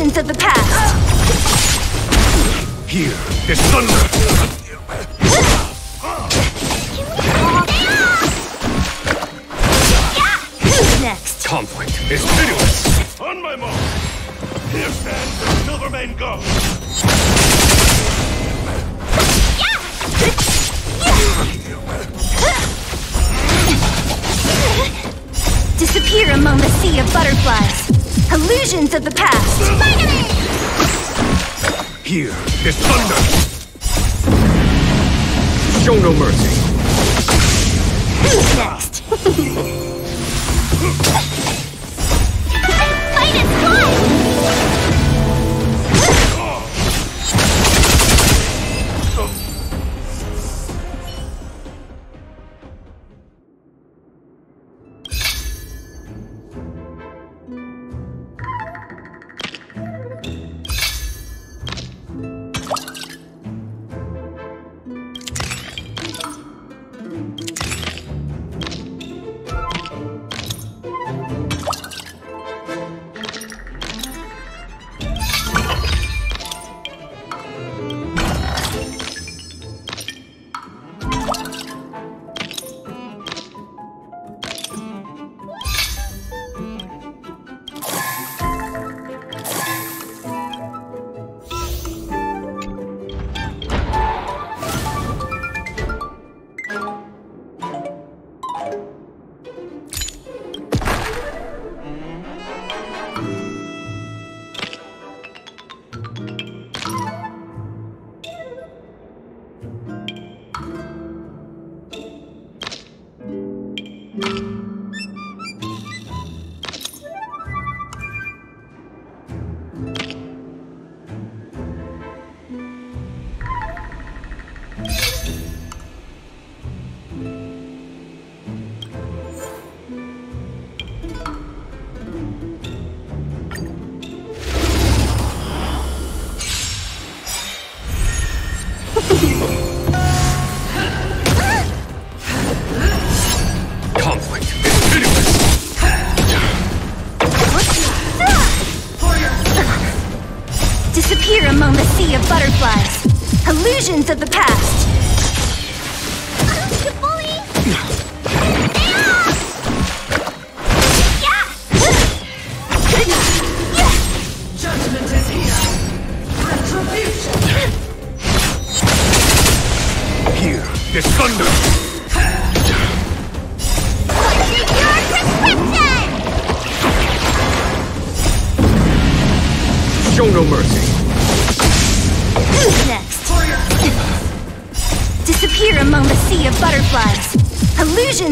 Of the past.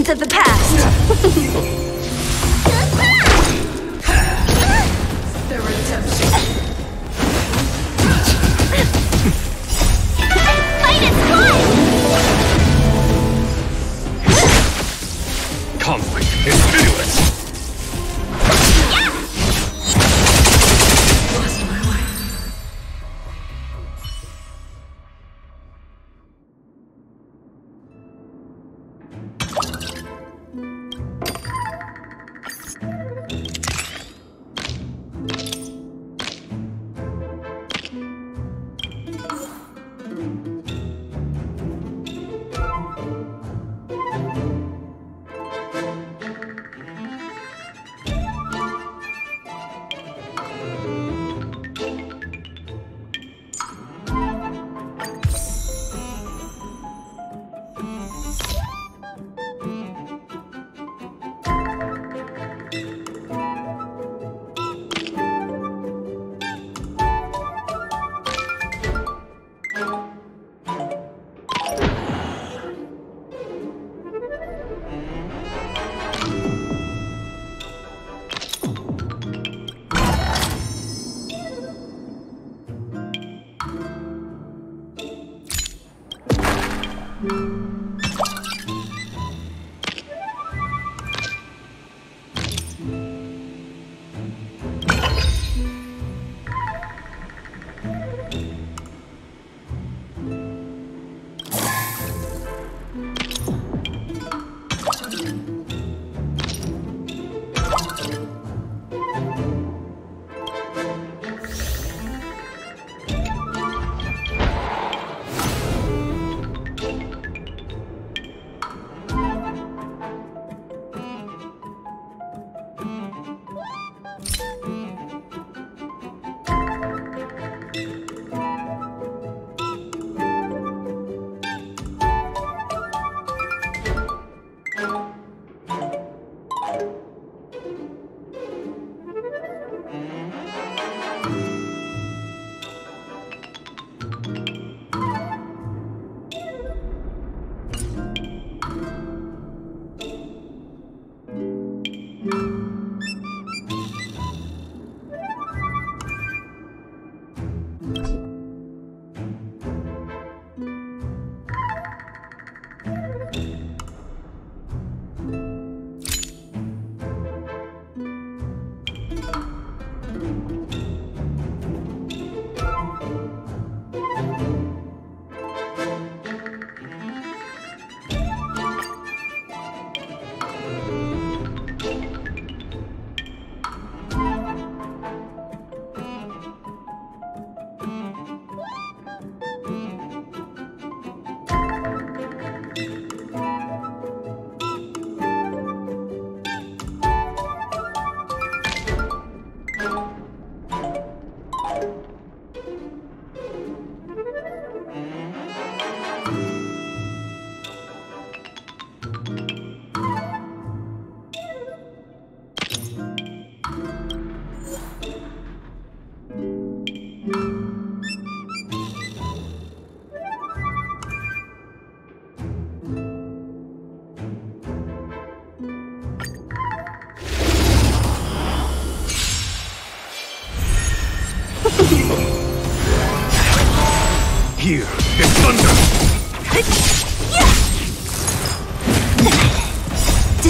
of the past.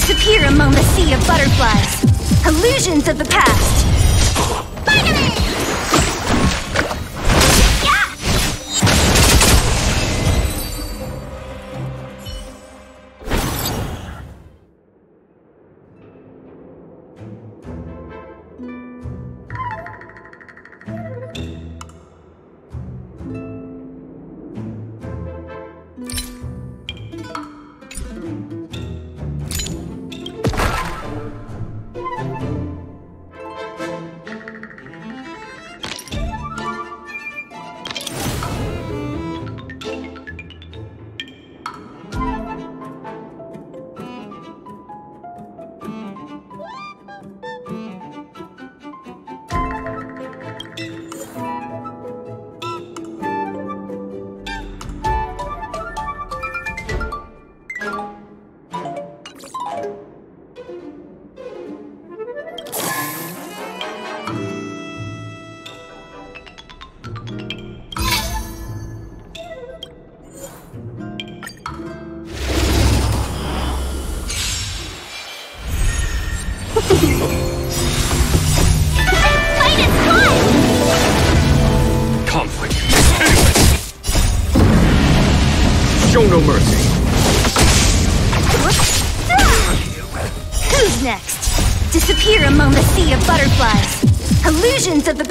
disappear among the sea of butterflies. Illusions of the past. Illusions of the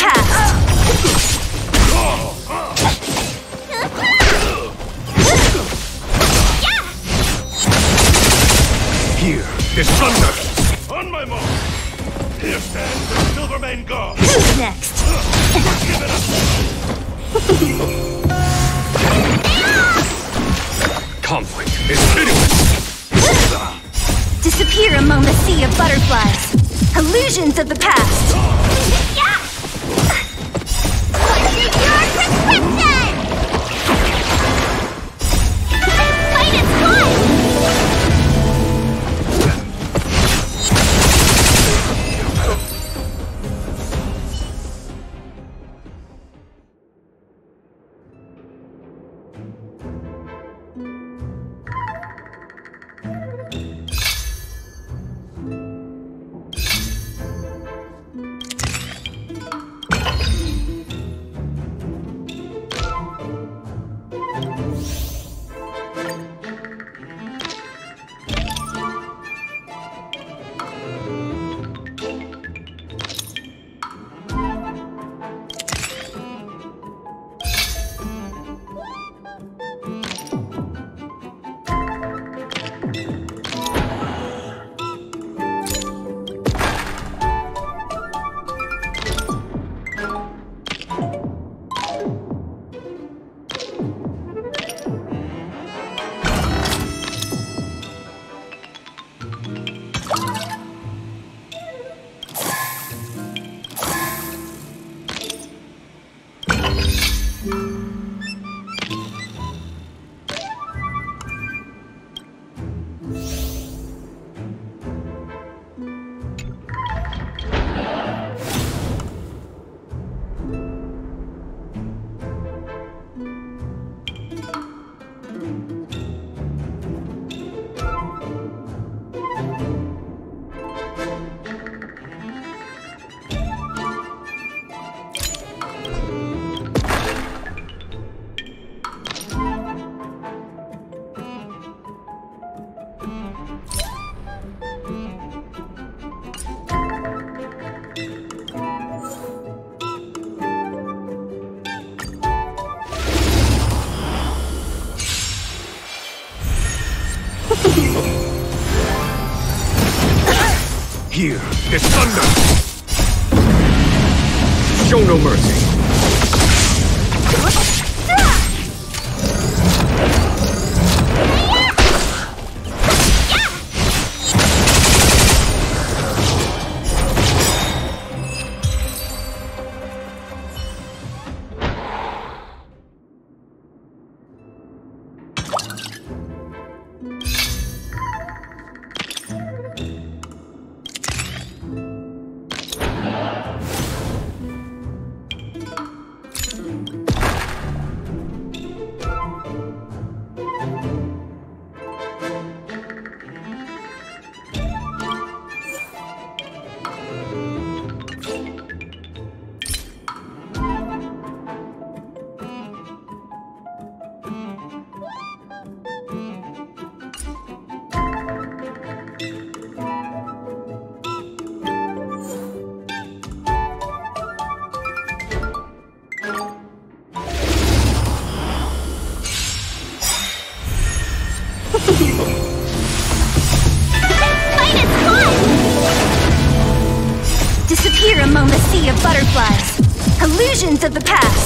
Of the past.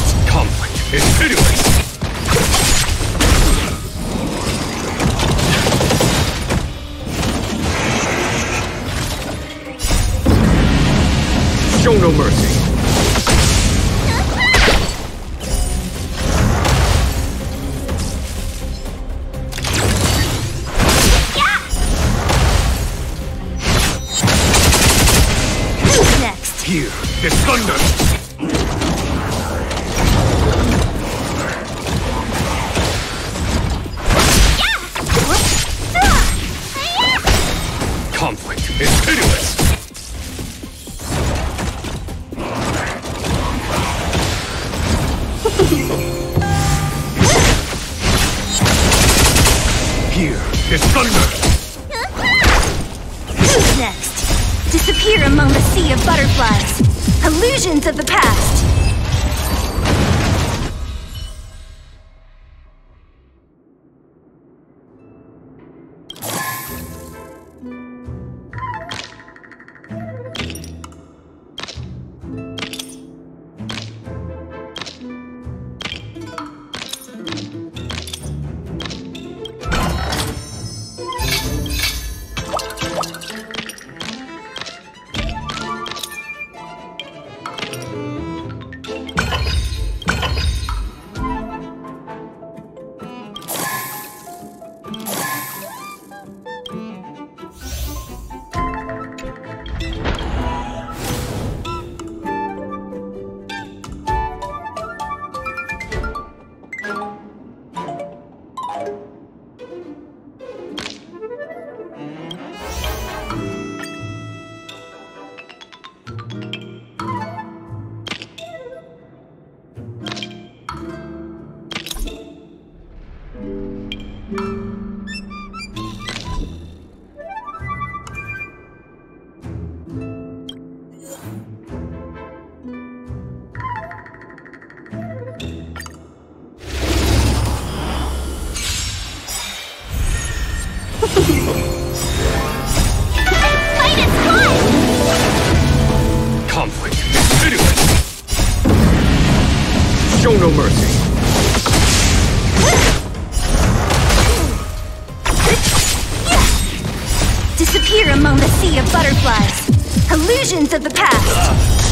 show no mercy. Disappear among the sea of butterflies. Illusions of the past.